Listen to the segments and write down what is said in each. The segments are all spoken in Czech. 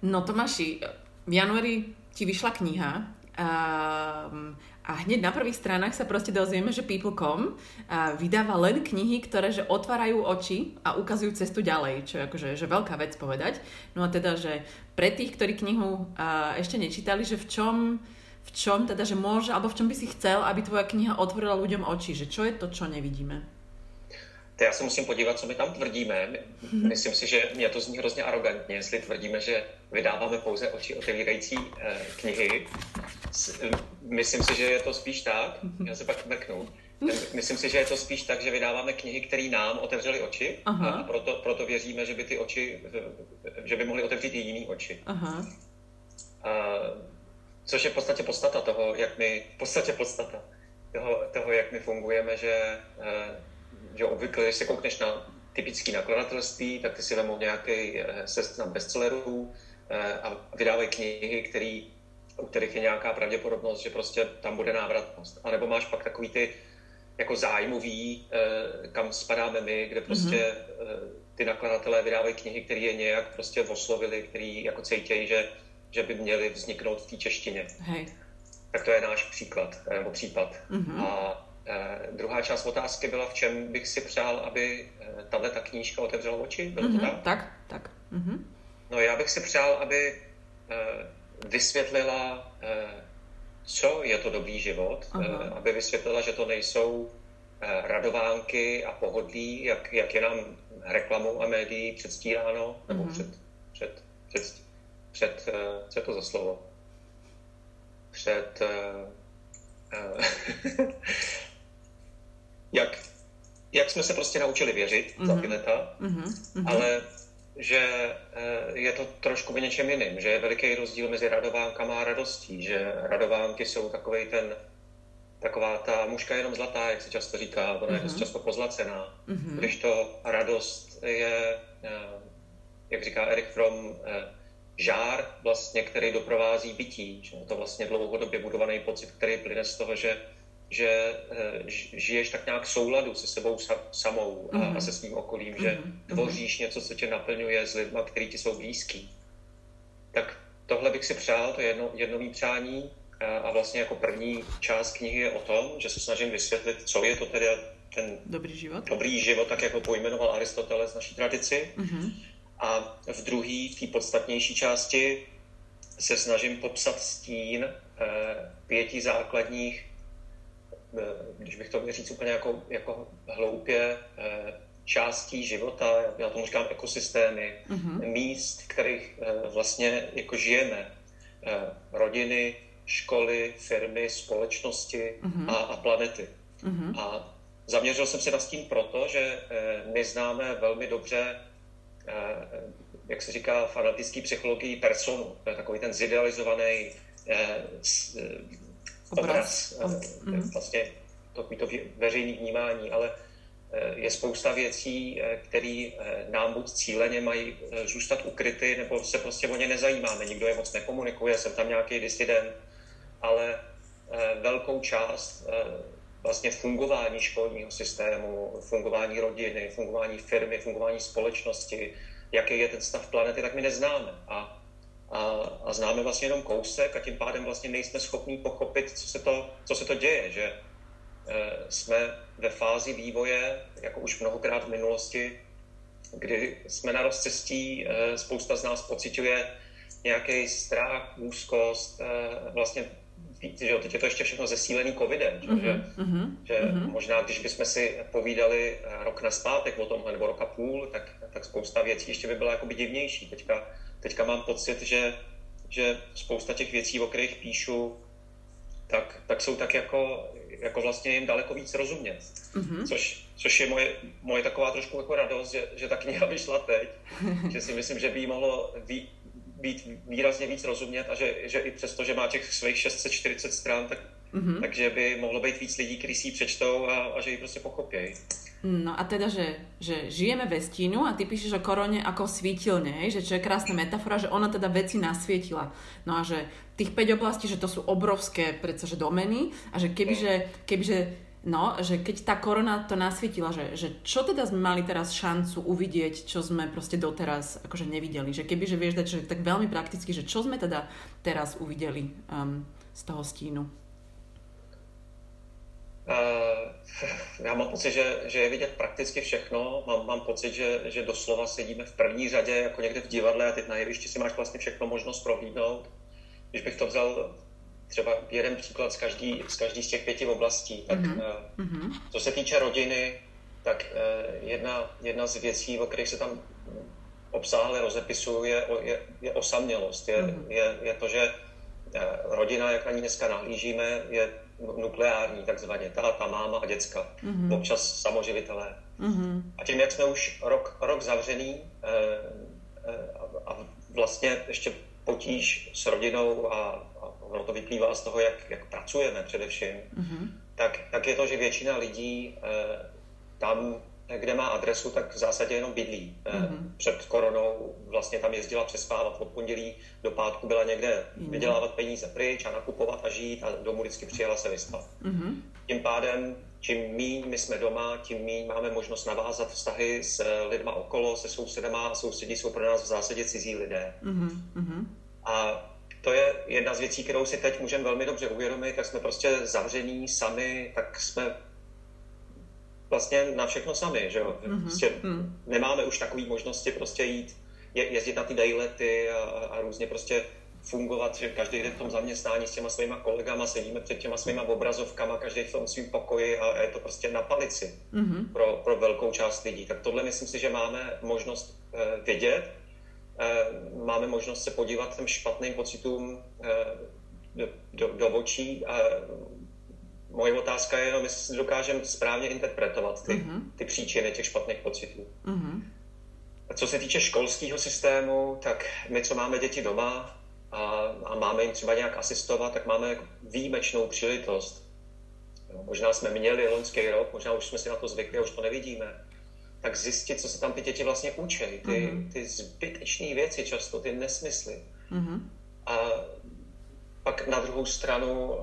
No Tomáši, v januári ti vyšla kniha a, a hneď na prvých stranách sa proste dozvieme, že People.com vydáva len knihy, ktoré že otvárajú oči a ukazujú cestu ďalej, čo je akože že veľká vec povedať. No a teda, že pre tých, ktorí knihu a, ešte nečítali, že v čom v čom teda, že môže, alebo v čom by si chcel, aby tvoja kniha otvorila ľuďom oči, že čo je to, čo nevidíme? To já se musím podívat, co my tam tvrdíme. Mhm. Myslím si, že mě to zní hrozně arrogantně, jestli tvrdíme, že vydáváme pouze oči otevírající eh, knihy. Myslím si, že je to spíš tak, mhm. já se pak mrknu. Myslím si, že je to spíš tak, že vydáváme knihy, které nám otevřely oči Aha. a proto, proto věříme, že by ty oči, že by mohly otevřít i jiný oči. Aha. A, což je v podstatě podstata toho, jak my, v podstatě podstata toho, toho jak my fungujeme, že eh, že obvykle, když se koukneš na typický nakladatelství, tak ty si vemou nějaký eh, seznam bestsellerů eh, a vydávají knihy, který, u kterých je nějaká pravděpodobnost, že prostě tam bude návratnost. A nebo máš pak takový ty jako zájmový, eh, kam spadáme my, kde prostě mm-hmm. ty nakladatelé vydávají knihy, které je nějak prostě oslovili, který jako cítějí, že, že by měly vzniknout v té češtině. Hej. Tak to je náš příklad, nebo případ. Mm-hmm. A druhá část otázky byla, v čem bych si přál, aby eh, tahle ta knížka otevřela oči. Bylo mm-hmm, to mhm, tak? Tak, tak. Mm-hmm. No já bych si přál, aby eh, vysvětlila, co je to dobrý život, uh-huh. aby vysvětlila, že to nejsou radovánky a pohodlí, jak, jak je nám reklamou a médií předstíráno, nebo uh-huh. před, před, před, před, co je to za slovo? Před jak, jak jsme se prostě naučili věřit mm-hmm. za ty leta, mm-hmm. ale že eh, je to trošku v něčem jiným, že je veliký rozdíl mezi radovánkama a radostí, že radovánky jsou takový ten, taková ta mužka jenom zlatá, jak se často říká, ona mm-hmm. je dost často pozlacená, mm-hmm. když to radost je, eh, jak říká Erik Fromm, eh, žár, vlastně, který doprovází bytí, že je to vlastně dlouhodobě budovaný pocit, který plyne z toho, že že eh, žiješ tak nějak v souladu se sebou samou mm-hmm. a, mhm. se svým okolím, že mm-hmm. tvoříš něco, co tě naplňuje s lidmi, kteří ti jsou blízký. Tak tohle bych si přál, to je jedno, jedno přání a, vlastně jako první část knihy je o tom, že se snažím vysvětlit, co je to tedy ten dobrý život, dobrý život tak jako pojmenoval Aristoteles naší tradici. Mm-hmm. A v druhé, v té podstatnější části se snažím popsat stín eh, pěti základních když bych to měl říct úplně jako, jako hloupě, eh, částí života, já tomu říkám ekosystémy, mm-hmm. míst, v kterých eh, vlastně jako žijeme, rodiny, školy, firmy, společnosti mm-hmm. a, a planety. Mm-hmm. A zaměřil jsem se na stín proto, že my známe velmi dobře, jak se říká v analytické psychologii, personu. To je takový ten zidealizovaný obraz, obraz. Mm-hmm. vlastně takový to veřejné vnímání, ale eh, je spousta věcí, eh, které nám buď cíleně mají zůstat ukryty, nebo se prostě o ně nezajímáme. Nikdo je moc nekomunikuje, jsem tam nějaký disident, ale velkou část vlastně fungování školního systému, fungování rodiny, fungování firmy, fungování společnosti, jaký je ten stav planety, tak my neznáme. A a, a známe vlastně jenom kousek a tím pádem vlastně nejsme schopni pochopit, co se to, co se to děje, že e, jsme ve fázi vývoje, jako už mnohokrát v minulosti, kdy jsme na rozcestí, e, spousta z nás pocituje nějaký strach, úzkost, e, vlastně že teď je to ještě všechno zesílený covidem, že, mm-hmm, že mm-hmm. možná, když bychom si povídali rok na zpátek o tomhle, nebo roka půl, tak, tak spousta věcí ještě by byla jakoby divnější. Teďka teďka mám pocit, že, že spousta těch věcí, o kterých píšu, tak, tak jsou tak jako, jako vlastně jim daleko víc rozumět. Mm-hmm. Což, což je moje, moje taková trošku jako radost, že, že ta kniha vyšla teď, že si myslím, že by jí mohlo ví, být výrazně víc rozumět a že, že i přesto, že má těch svých 640 stran, tak, mm-hmm. takže by mohlo být víc lidí, kteří si ji přečtou a, a že ji prostě pochopějí. No a teda, že, že žijeme ve stínu a ty píšeš o korone ako svítilne, že čo je krásna metafora, že ona teda veci nasvietila. No a že tých 5 oblastí, že to sú obrovské predsa, že domeny a že kebyže, kebyže No, že keď tá korona to nasvietila, že, že čo teda sme mali teraz šancu uvidieť, čo sme proste doteraz akože nevideli. Že keby, že vieš dať, že tak veľmi prakticky, že čo sme teda teraz uvideli um, z toho stínu. Uh, já mám pocit, že, že je vidět prakticky všechno. Mám, mám pocit, že, že doslova sedíme v první řadě, jako někde v divadle a teď na jevišti si máš vlastně všechno možnost prohlídnout. Když bych to vzal třeba jeden příklad z každý, z každý z těch pěti oblastí. Tak mm-hmm. co se týče rodiny, tak eh, jedna, jedna z věcí, o kterých se tam obsáhle rozepisuju, je, je, je osamělost. Je, mm-hmm. je, je to, že eh, rodina, jak na ní dneska nahlížíme, je nukleární, takzvaně táta, máma a děcka, mm-hmm. občas samoživitelé. Mm-hmm. A tím, jak jsme už rok, rok zavřený a vlastně ještě potíž s rodinou a ono to vyplývá z toho, jak, jak pracujeme především, mm-hmm. tak, tak je to, že většina lidí eh, tam, kde má adresu, tak v zásadě jenom bydlí. Mm-hmm. Před koronou vlastně tam jezdila přespávat od pondělí do pátku, byla někde mm-hmm. vydělávat peníze pryč a nakupovat a žít a domů vždycky přijela se vyspat. Mm-hmm. Tím pádem, čím míň my jsme doma, tím míň máme možnost navázat vztahy s lidma okolo, se sousedama a sousedí jsou pro nás v zásadě cizí lidé. Mm-hmm. A to je jedna z věcí, kterou si teď můžeme velmi dobře uvědomit, jak jsme prostě zavření sami, tak jsme vlastně na všechno sami, že jo? Mm-hmm. Prostě mm. nemáme už takové možnosti prostě jít, je, jezdit na ty dejlety a, a různě prostě fungovat, že každý den v tom zaměstnání s těma svýma kolegama, sedíme před těma svýma obrazovkama, každý v tom svým pokoji a je to prostě na palici mm-hmm. pro, pro velkou část lidí. Tak tohle myslím si, že máme možnost uh, vidět Eh, máme možnost se podívat těm špatným pocitům eh, do, do, do očí a moje otázka je jenom, jestli dokážeme správně interpretovat ty, mm-hmm. ty příčiny těch špatných pocitů. Mm-hmm. A co se týče školského systému, tak my, co máme děti doma a, a máme jim třeba nějak asistovat, tak máme výjimečnou příležitost. možná jsme měli loňský rok, možná už jsme si na to zvykli a už to nevidíme tak zjistit, co se tam ty děti vlastně učí. Ty, mm-hmm. ty zbytečné věci, často ty nesmysly. Mm-hmm. A pak na druhou stranu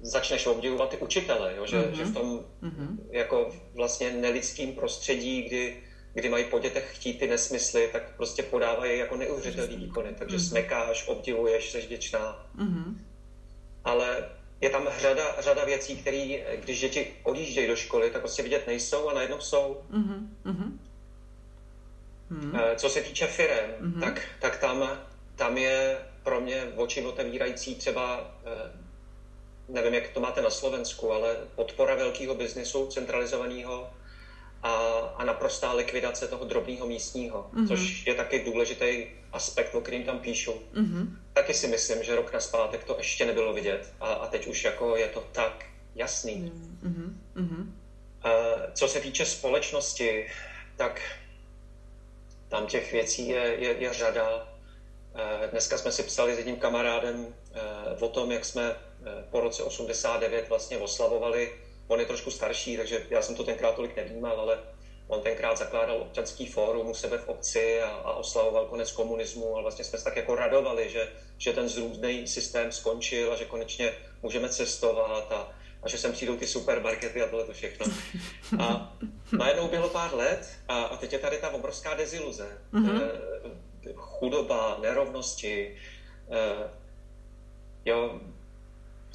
začneš obdivovat ty učitele, jo? Že, mm-hmm. že v tom mm-hmm. jako vlastně nelidským prostředí, kdy, kdy mají po dětech chtít ty nesmysly, tak prostě podávají jako neuvěřitelný výkony. Takže mm-hmm. smekáš, obdivuješ, jsi vděčná. Mm-hmm. Ale je tam řada, řada věcí, které, když děti odjíždějí do školy, tak prostě vidět nejsou a najednou jsou. Mm-hmm. Co se týče firem, mm-hmm. tak, tak tam, tam je pro mě oči otevírající třeba, eh, nevím, jak to máte na Slovensku, ale podpora velkého biznesu centralizovaného a, a naprostá likvidace toho drobného místního, mm-hmm. což je taky důležitý aspekt, o kterým tam píšu. Mm-hmm. Taky si myslím, že rok na zpátek to ještě nebylo vidět a, a teď už jako je to tak jasný. Mm-hmm. Uh, co se týče společnosti, tak tam těch věcí je, je, je řada. Dneska jsme si psali s jedním kamarádem o tom, jak jsme po roce 89 vlastně oslavovali On je trošku starší, takže já jsem to tenkrát tolik nevnímal, ale on tenkrát zakládal občanský fórum u sebe v obci a, a oslavoval konec komunismu a vlastně jsme se tak jako radovali, že, že ten zrůdný systém skončil a že konečně můžeme cestovat a, a že sem přijdou ty supermarkety a tohle to všechno. A najednou bylo pár let a, a teď je tady ta obrovská deziluze. Mm-hmm. E, chudoba, nerovnosti, e, jo,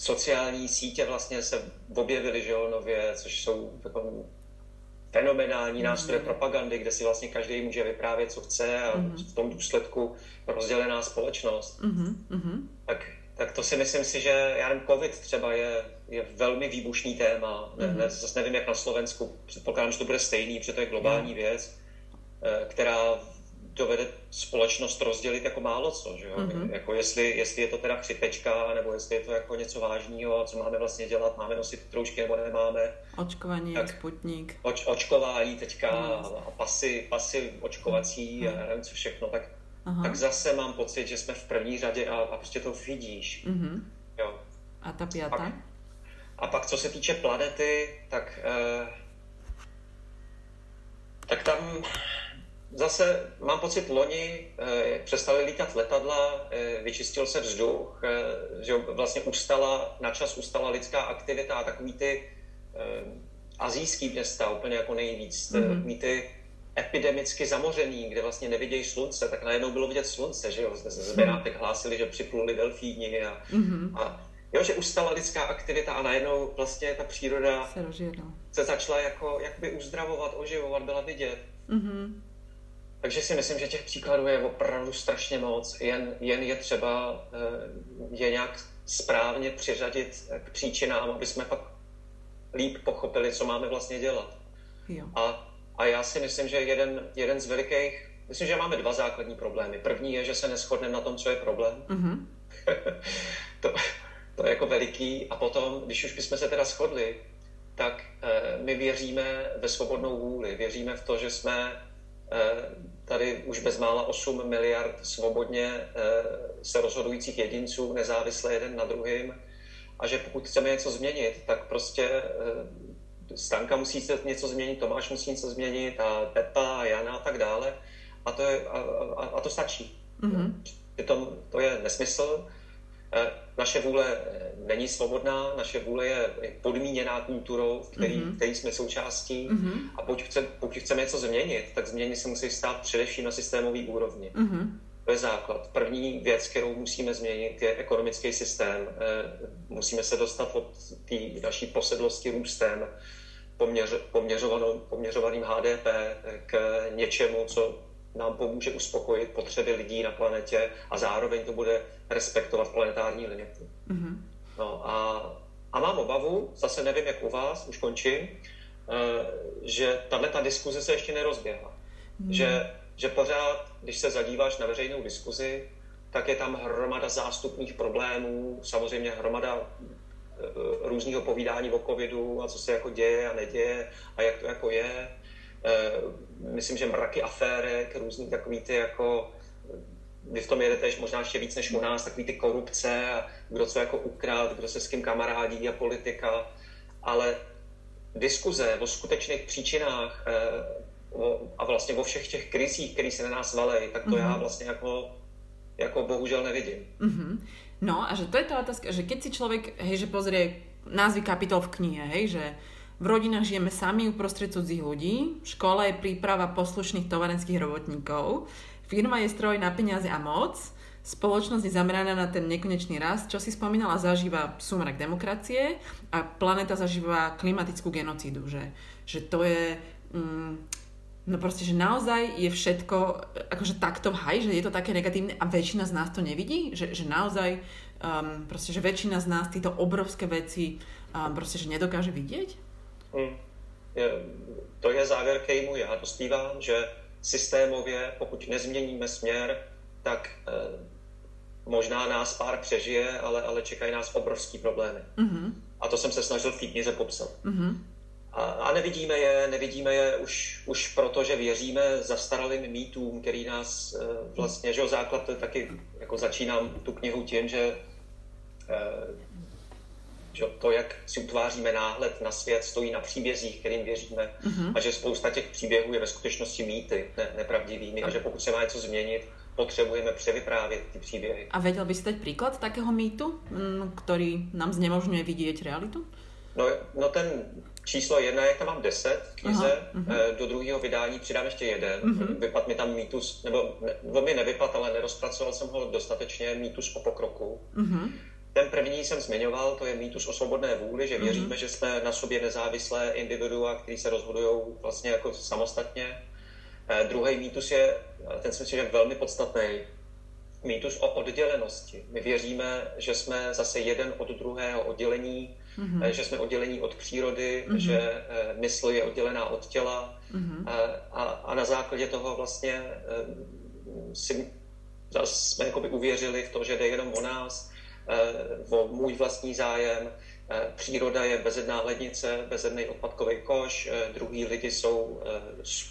sociální sítě vlastně se objevily, že jo, nově, což jsou jako fenomenální mm-hmm. nástroje propagandy, kde si vlastně každý může vyprávět, co chce a mm-hmm. v tom důsledku rozdělená společnost. Mm-hmm. Tak, tak to si myslím si, že já nevím, covid třeba je, je velmi výbušný téma. Mm-hmm. Ne, zase nevím, jak na Slovensku. Předpokládám, že to bude stejný, protože to je globální mm-hmm. věc, eh, která dovede společnost rozdělit jako málo co, že jo? Mm-hmm. Jako jestli, jestli je to teda chřipečka, nebo jestli je to jako něco vážného, co máme vlastně dělat, máme nosit troušky nebo nemáme. Očkování, tak, sputnik. Oč, očkování teďka mm. a pasy, pasy očkovací mm. a nevím co všechno, tak, tak zase mám pocit, že jsme v první řadě a, a prostě to vidíš. Mm-hmm. Jo. A ta pěta? Pak, a pak co se týče planety, tak, eh, tak tam Zase mám pocit, loni eh, přestali lítat letadla, eh, vyčistil se vzduch, eh, že vlastně ustala, na čas ustala lidská aktivita a takový ty azijský města úplně jako nejvíc, mm-hmm. ty epidemicky zamořený, kde vlastně nevidějí slunce, tak najednou bylo vidět slunce, že jo, z Benátek hlásili, že připluli delfíni a, mm-hmm. a jo, že ustala lidská aktivita a najednou vlastně ta příroda se, se začala jako jakoby uzdravovat, oživovat, byla vidět. Mm-hmm. Takže si myslím, že těch příkladů je opravdu strašně moc, jen, jen je třeba eh, je nějak správně přiřadit k příčinám, aby jsme pak líp pochopili, co máme vlastně dělat. Jo. A a já si myslím, že jeden, jeden z velikých, myslím, že máme dva základní problémy. První je, že se neschodneme na tom, co je problém. Mm-hmm. to, to je jako veliký. A potom, když už bychom se teda shodli, tak eh, my věříme ve svobodnou vůli. Věříme v to, že jsme eh, tady už bezmála 8 miliard svobodně eh, se rozhodujících jedinců, nezávisle jeden na druhým. A že pokud chceme něco změnit, tak prostě eh, Stanka musí se něco změnit, Tomáš musí něco změnit a Pepa, Jana a tak dále. A to, je, a, a, a to stačí. Mm-hmm. To, to je nesmysl. E, naše vůle není svobodná, naše vůle je podmíněná kulturou, v který, mm-hmm. který jsme součástí. Mm-hmm. A pokud, chce, pokud chceme něco změnit, tak změny se musí stát především na systémové úrovni. Mm-hmm. To je základ. První věc, kterou musíme změnit, je ekonomický systém. E, musíme se dostat od té naší posedlosti růstem poměř, poměřovaným HDP k něčemu, co nám pomůže uspokojit potřeby lidí na planetě a zároveň to bude respektovat planetární limity. Mm-hmm. No a, a mám obavu, zase nevím, jak u vás, už končím, eh, že tahle ta diskuze se ještě nerozběhla. Mm. Že, že pořád, když se zadíváš na veřejnou diskuzi, tak je tam hromada zástupných problémů, samozřejmě hromada Eh, různého povídání o covidu a co se jako děje a neděje a jak to jako je. Eh, myslím, že mraky aférek, různý takový ty jako vy v tom jedete možná ještě víc než u nás, takový ty korupce a kdo co jako ukrát, kdo se s kým kamarádí a politika, ale diskuze o skutečných příčinách eh, a vlastně o všech těch krizích, které se na nás valej, tak to mm-hmm. já mhm. vlastně jako, jako bohužel nevidím. Mm-hmm. No a že to je tá otázka, že keď si človek, hej, že pozrie názvy kapitol v knihe, hej, že v rodinách žijeme sami uprostred cudzích ľudí, škola je príprava poslušných tovarenských robotníkov, firma je stroj na peniaze a moc, spoločnosť je zameraná na ten nekonečný rast, čo si spomínala, zažíva súmrak demokracie a planeta zažíva klimatickú genocídu, že, že to je... Mm, No proste, že naozaj je všetko akože takto v haj, že je to také negatívne a väčšina z nás to nevidí, že, že naozaj um, proste, že väčšina z nás tieto obrovské veci um, proste, že nedokáže vidieť? Hmm. Je, to je závěr, který mu já dostívám, že systémově, pokud nezměníme směr, tak eh, možná nás pár přežije, ale, ale čekají nás obrovský problémy. Mm-hmm. A to jsem se snažil v té knize popsat. Mm-hmm. A, a nevidíme je, nevidíme je už, už proto, že věříme zastaralým mýtům, který nás eh, vlastně, že o základ taky jako začínám tu knihu tím, že, eh, že to, jak si utváříme náhled na svět, stojí na příbězích, kterým věříme mm-hmm. a že spousta těch příběhů je ve skutečnosti mýty, ne, nepravdivými a že pokud se má něco změnit, potřebujeme převyprávět ty příběhy. A věděl byste dať příklad takého mýtu, mm, který nám znemožňuje vidět realitu? No, no ten číslo jedna, jak tam mám deset v knize, Aha, uh-huh. do druhého vydání přidám ještě jeden. Uh-huh. Vypad mi tam mýtus, nebo ne, on mi nevypad, ale nerozpracoval jsem ho dostatečně, mýtus o pokroku. Uh-huh. Ten první jsem zmiňoval, to je mýtus o svobodné vůli, že věříme, uh-huh. že jsme na sobě nezávislé individua, který se rozhodují vlastně jako samostatně. Eh, druhý mýtus je, ten si myslím, že je velmi podstatný, mýtus o oddělenosti. My věříme, že jsme zase jeden od druhého oddělení, mm-hmm. že jsme oddělení od přírody, mm-hmm. že eh, mysl je oddělená od těla mm-hmm. a, a na základě toho vlastně si jsme jakoby uvěřili v to, že jde jenom o nás, o můj vlastní zájem, příroda je bezedná lednice, bezedný odpadkový koš, druhý lidi jsou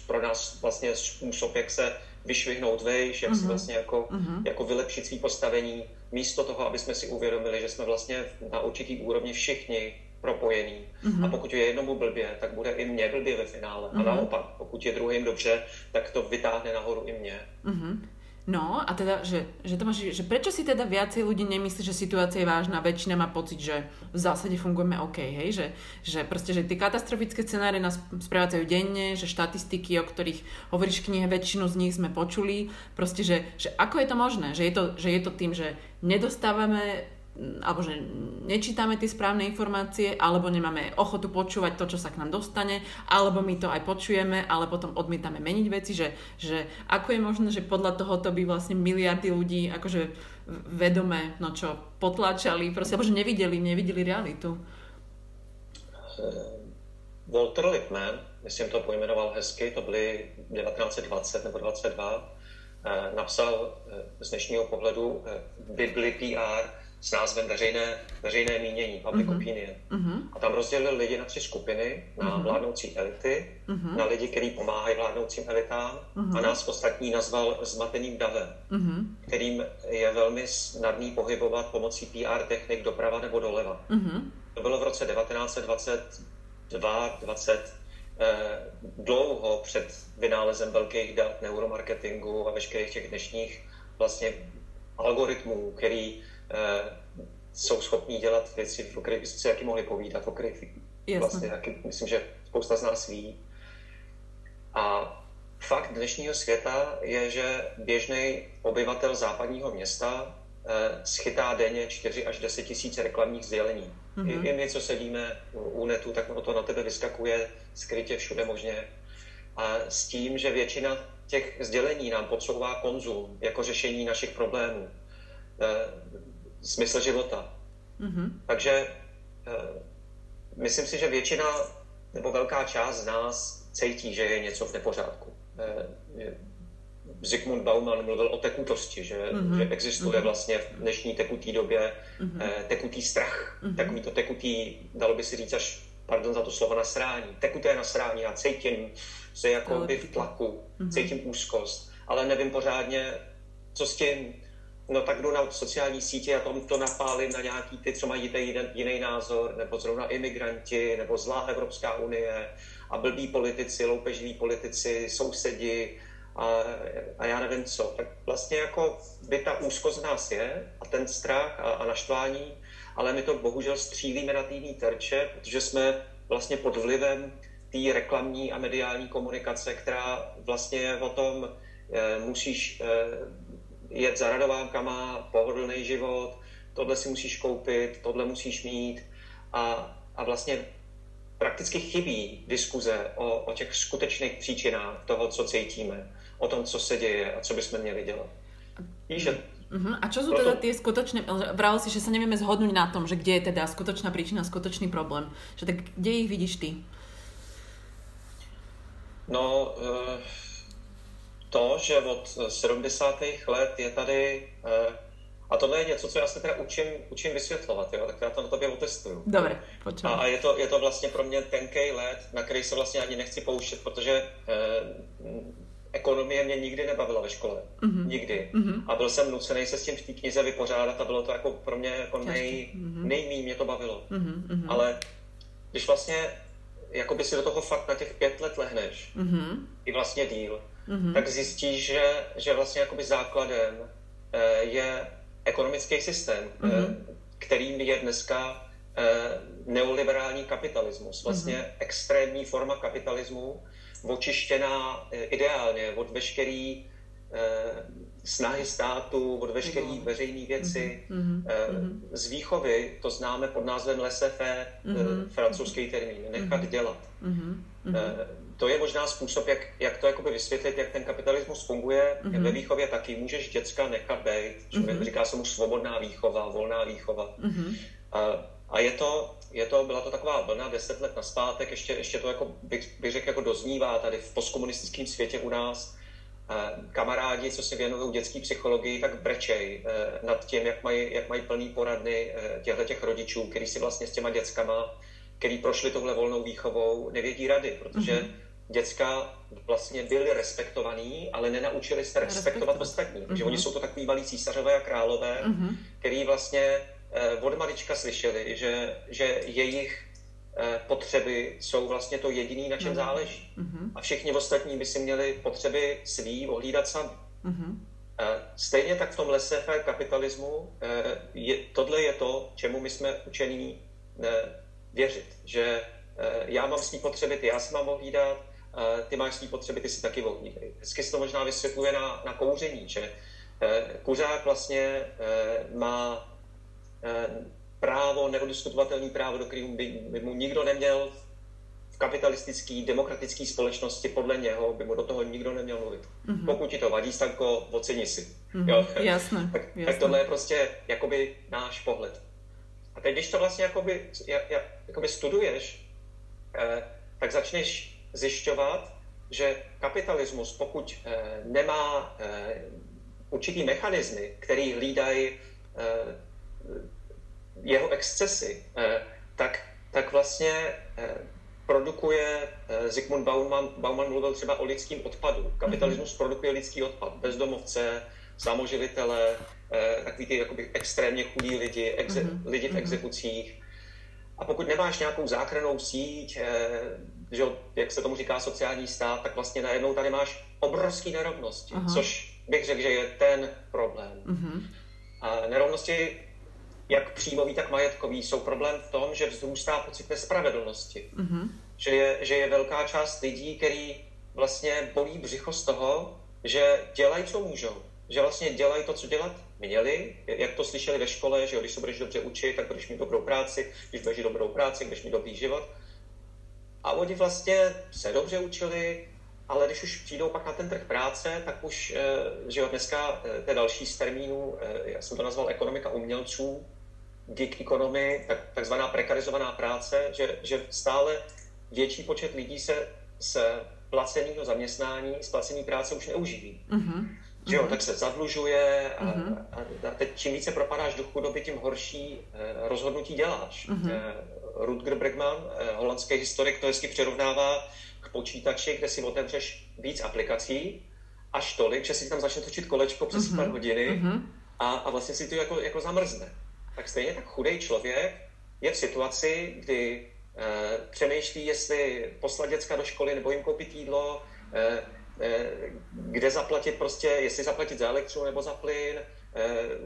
pro nás vlastně způsob, jak se vyšvihnout vejš, jak mm-hmm. si vlastně jako, mm-hmm. jako vylepšit svý postavení, místo toho, aby jsme si uvědomili, že jsme vlastně na určitý úrovni všichni propojení. Mm-hmm. A pokud je jednomu blbě, tak bude i mě blbě ve finále. Mm-hmm. A naopak, pokud je druhým dobře, tak to vytáhne nahoru i mě. Mm-hmm. No a teda, že, že, to máš, že prečo si teda viacej ľudí nemyslí, že situácia je vážna, väčšina má pocit, že v zásade fungujeme OK, hej, že, že proste, že tie katastrofické scenáre nás správcajú denne, že štatistiky, o ktorých hovoríš knihe, väčšinu z nich sme počuli, proste, že, že ako je to možné, že je to, že je to tým, že nedostávame alebo že nečítame tie správne informácie, alebo nemáme ochotu počúvať to, čo sa k nám dostane, alebo my to aj počujeme, ale potom odmietame meniť veci, že, že ako je možné, že podľa tohoto by vlastne miliardy ľudí akože vedome, no čo, potláčali, proste, alebo že nevideli, nevideli realitu. Walter Lippmann, myslím to pojmenoval hezky, to byly 1920 nebo 22, eh, napsal eh, z dnešního pohledu eh, Bibli PR, s názvem veřejné, veřejné mínění, public mm-hmm. opinion. Mm-hmm. A tam rozdělili lidi na tři skupiny, na mm-hmm. vládnoucí elity, mm-hmm. na lidi, kteří pomáhají vládnoucím elitám mm-hmm. a nás ostatní nazval zmateným davem, mm-hmm. kterým je velmi snadný pohybovat pomocí PR technik doprava nebo doleva. Mm-hmm. To bylo v roce 1922, 20, eh, dlouho před vynálezem velkých dat, neuromarketingu a veškerých těch dnešních vlastně algoritmů, který jsou schopní dělat věci, o kterých si taky mohli povídat, o kterých vlastně taky, myslím, že spousta z nás ví. A fakt dnešního světa je, že běžný obyvatel západního města eh, schytá denně 4 až 10 tisíc reklamních sdělení. Mm-hmm. I, I my, co sedíme u netu, tak to na tebe vyskakuje skrytě všude možně. A s tím, že většina těch sdělení nám podsouvá konzum jako řešení našich problémů. Eh, smysl života. Mm-hmm. Takže uh, myslím si, že většina nebo velká část z nás cítí, že je něco v nepořádku. Uh, Zygmunt Bauman mluvil o tekutosti, že, mm-hmm. že existuje mm-hmm. vlastně v dnešní tekutý době mm-hmm. tekutý strach. Mm-hmm. Takový to tekutý, dalo by si říct až, pardon za to slovo, nasrání. Tekuté nasrání, já cítím se jako by v tlaku, mm-hmm. cítím úzkost, ale nevím pořádně, co s tím, no tak jdu na sociální sítě a tom to napálím na nějaký ty, co mají jiný, jiný názor, nebo zrovna imigranti, nebo zlá Evropská unie a blbí politici, loupežní politici, sousedi a, a já nevím co. Tak vlastně jako by ta úzkost nás je a ten strach a, a naštvání, ale my to bohužel střílíme na týdní terče, protože jsme vlastně pod vlivem té reklamní a mediální komunikace, která vlastně je o tom, eh, musíš eh, jet za radovánkama, pohodlný život, tohle si musíš koupit, tohle musíš mít a, a vlastně prakticky chybí diskuze o, o těch skutečných příčinách toho, co cítíme, o tom, co se děje a co bychom měli dělat. Víš, že Uh-huh. A čo sú teda tie skutočné, vravel si, že sa nevieme zhodnúť na tom, že kde je teda skutočná príčina, skutočný problém. Že tak kde ich vidíš ty? No, uh to, že od 70. let je tady, eh, a tohle je něco, co já se teda učím, učím vysvětlovat, jo? tak já to na tobě otestuju. Dobře, A, a je, to, je to vlastně pro mě tenkej let, na který se vlastně ani nechci pouštět, protože eh, ekonomie mě nikdy nebavila ve škole. Mm-hmm. Nikdy. Mm-hmm. A byl jsem nucený se s tím v té knize vypořádat a bylo to jako pro mě jako nej, mm-hmm. nejmí mě to bavilo. Mm-hmm. Ale když vlastně jakoby si do toho fakt na těch pět let lehneš, mm-hmm. i vlastně díl, mm-hmm. tak zjistíš, že, že vlastně jakoby základem eh, je ekonomický systém, mm-hmm. kterým je dneska eh, neoliberální kapitalismus, vlastně mm-hmm. extrémní forma kapitalismu, očištěná ideálně od veškerý snahy státu, od veškeré mm-hmm. veřejné věci. Mm-hmm. Z výchovy to známe pod názvem laissez-faire, mm-hmm. francouzský termín, nechat mm-hmm. dělat. Mm-hmm to je možná způsob, jak, jak to jakoby vysvětlit, jak ten kapitalismus funguje. Mm-hmm. Ve výchově taky můžeš děcka nechat být. Mm-hmm. Říká se mu svobodná výchova, volná výchova. Mm-hmm. A, a je to, je to, byla to taková vlna deset let naspátek, ještě, ještě to jako, bych, bych řekl, jako doznívá tady v postkomunistickém světě u nás. Kamarádi, co se věnují dětské psychologii, tak brečej eh, nad tím, jak mají, jak mají plný poradny eh, těchto těch rodičů, který si vlastně s těma dětskama, který prošli tohle volnou výchovou, nevědí rady, protože mm-hmm děcka vlastně byli respektovaní, ale nenaučili se respektovat ostatní. Mm-hmm. Že oni jsou to takový malí císařové a králové, mm-hmm. který vlastně eh, od malička slyšeli, že, že jejich eh, potřeby jsou vlastně to jediné, na čem mm-hmm. záleží. Mm-hmm. A všichni ostatní by si měli potřeby svý ohlídat sami. Mm-hmm. Stejně tak v tom laissez kapitalismu je, tohle je to, čemu my jsme učení věřit, že já mám svý potřeby, ty já si mám ohlídat, ty máš svý potřeby, ty si taky ohlídej. Hezky se to možná vysvětluje na, na kouření, že kuřák vlastně má právo, neodiskutovatelný právo, do kterého by, by mu nikdo neměl v kapitalistické, demokratické společnosti podle něho, by mu do toho nikdo neměl mluvit. Mm-hmm. Pokud ti to vadí, Stanko, oceni si. Mm-hmm. Jo? Jasné, tak, jasné. tak tohle je prostě jakoby náš pohled. A teď, když to vlastně jakoby, jakoby studuješ, eh, tak začneš zjišťovat, že kapitalismus, pokud eh, nemá eh, určitý mechanismy, který hlídají eh, jeho excesy, tak, tak vlastně produkuje, Zygmunt Bauman, Bauman mluvil třeba o lidském odpadu. Kapitalismus mm-hmm. produkuje lidský odpad, bezdomovce, samoživitele, takový ty jakoby extrémně chudí lidi, exe, mm-hmm. lidi v mhm. exekucích. A pokud nemáš nějakou záchranou síť, že, jak se tomu říká sociální stát, tak vlastně najednou tady máš obrovský nerovnosti, Aha. což bych řekl, že je ten problém. Mm-hmm. A nerovnosti jak příjmový, tak majetkový, jsou problém v tom, že vzrůstá pocit nespravedlnosti. Mm-hmm. Že, je, že je velká část lidí, který vlastně bolí břicho z toho, že dělají, co můžou. Že vlastně dělají to, co dělat měli, jak to slyšeli ve škole, že když se budeš dobře učit, tak budeš mít dobrou práci, když budeš mít dobrou práci, budeš mít dobrý život. A oni vlastně se dobře učili, ale když už přijdou pak na ten trh práce, tak už, eh, že jo, dneska eh, to další z termínů, eh, já jsem to nazval ekonomika umělců, gig economy, tak, takzvaná prekarizovaná práce, že, že stále větší počet lidí se z placeného zaměstnání, z placené práce už neuživí. Mm-hmm. Že jo, mhm. tak se zadlužuje a, mm-hmm. a, a teď čím více propadáš do chudoby, tím horší eh, rozhodnutí děláš. Mm-hmm. Rutger Bregman, eh, holandský historik, to hezky přirovnává k počítači, kde si otevřeš víc aplikací, až tolik, že si tam začne točit kolečko přes mm-hmm. pár hodiny mm-hmm. a, a vlastně si to jako, jako zamrzne tak stejně tak chudý člověk je v situaci, kdy e, přemýšlí, jestli poslat děcka do školy nebo jim koupit jídlo, e, kde zaplatit prostě, jestli zaplatit za elektřinu nebo za plyn, e,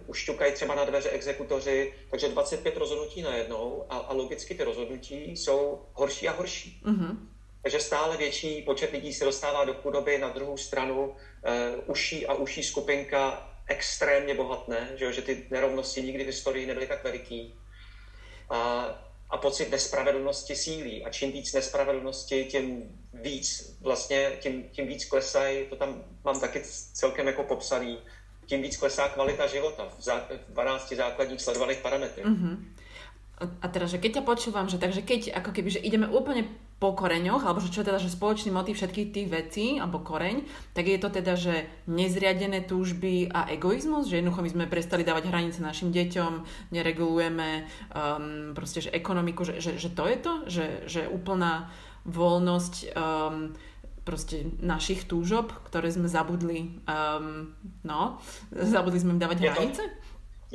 už ťukají třeba na dveře exekutoři, takže 25 rozhodnutí najednou a, a logicky ty rozhodnutí jsou horší a horší. Mm-hmm. Takže stále větší počet lidí se dostává do chudoby, na druhou stranu uh, uší a uší skupinka extrémně bohatné, že, že ty nerovnosti nikdy v historii nebyly tak veliký. A, a pocit nespravedlnosti sílí. A čím víc nespravedlnosti, tím víc vlastně, tím, tím víc klesají, to tam mám taky celkem jako popsaný, tím víc klesá kvalita života v, zá, v 12 základních sledovaných parametrech. Mm-hmm. A teraz, že keď ťa počúvam, že takže keď ako keby, že ideme úplne po koreňoch, alebo že čo je teda, že spoločný motív všetkých tých vecí, alebo koreň, tak je to teda, že nezriadené túžby a egoizmus, že jednoducho my sme prestali dávať hranice našim deťom, neregulujeme um, proste, že ekonomiku, že, že, že to je to, že, že úplná voľnosť um, proste našich túžob, ktoré sme zabudli, um, no, zabudli sme im dávať hranice? To,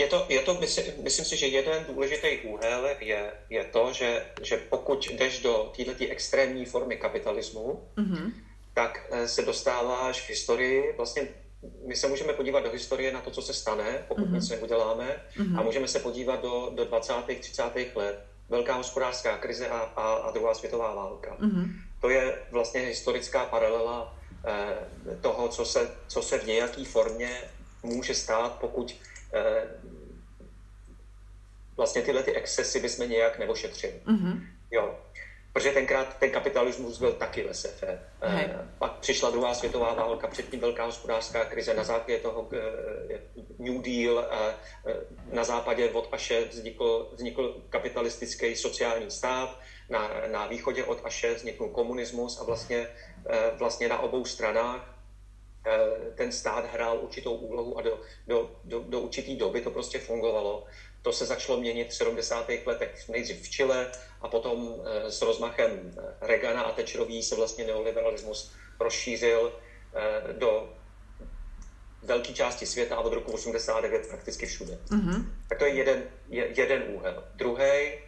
je to, je to myslím, myslím si, že jeden důležitý úhel je, je to, že, že pokud jdeš do této extrémní formy kapitalismu, mm-hmm. tak eh, se dostáváš v historii, vlastně my se můžeme podívat do historie na to, co se stane, pokud mm-hmm. nic neuděláme, mm-hmm. a můžeme se podívat do, do 20. 30. let. Velká hospodářská krize a, a, a druhá světová válka. Mm-hmm. To je vlastně historická paralela eh, toho, co se, co se v nějaké formě může stát, pokud vlastně tyhle ty excesy bychom nějak neošetřili. Mm-hmm. Jo. Protože tenkrát ten kapitalismus byl taky laissez eh, Pak přišla druhá světová válka, předtím velká hospodářská krize, na základě toho eh, New Deal, na západě od Aše vznikl, vznikl kapitalistický sociální stát, na, na východě od Aše vznikl komunismus a vlastně, vlastně na obou stranách Eh, ten stát hrál určitou úlohu a do, do, do, do určitý doby to prostě fungovalo. To se začalo měnit v 70. letech nejdřív v Chile a potom eh, s rozmachem Regana a Thatcherový se vlastně neoliberalismus rozšířil eh, do velké části světa a od roku 89 prakticky všude. Mm-hmm. Tak to je jeden, je, jeden úhel. Druhý,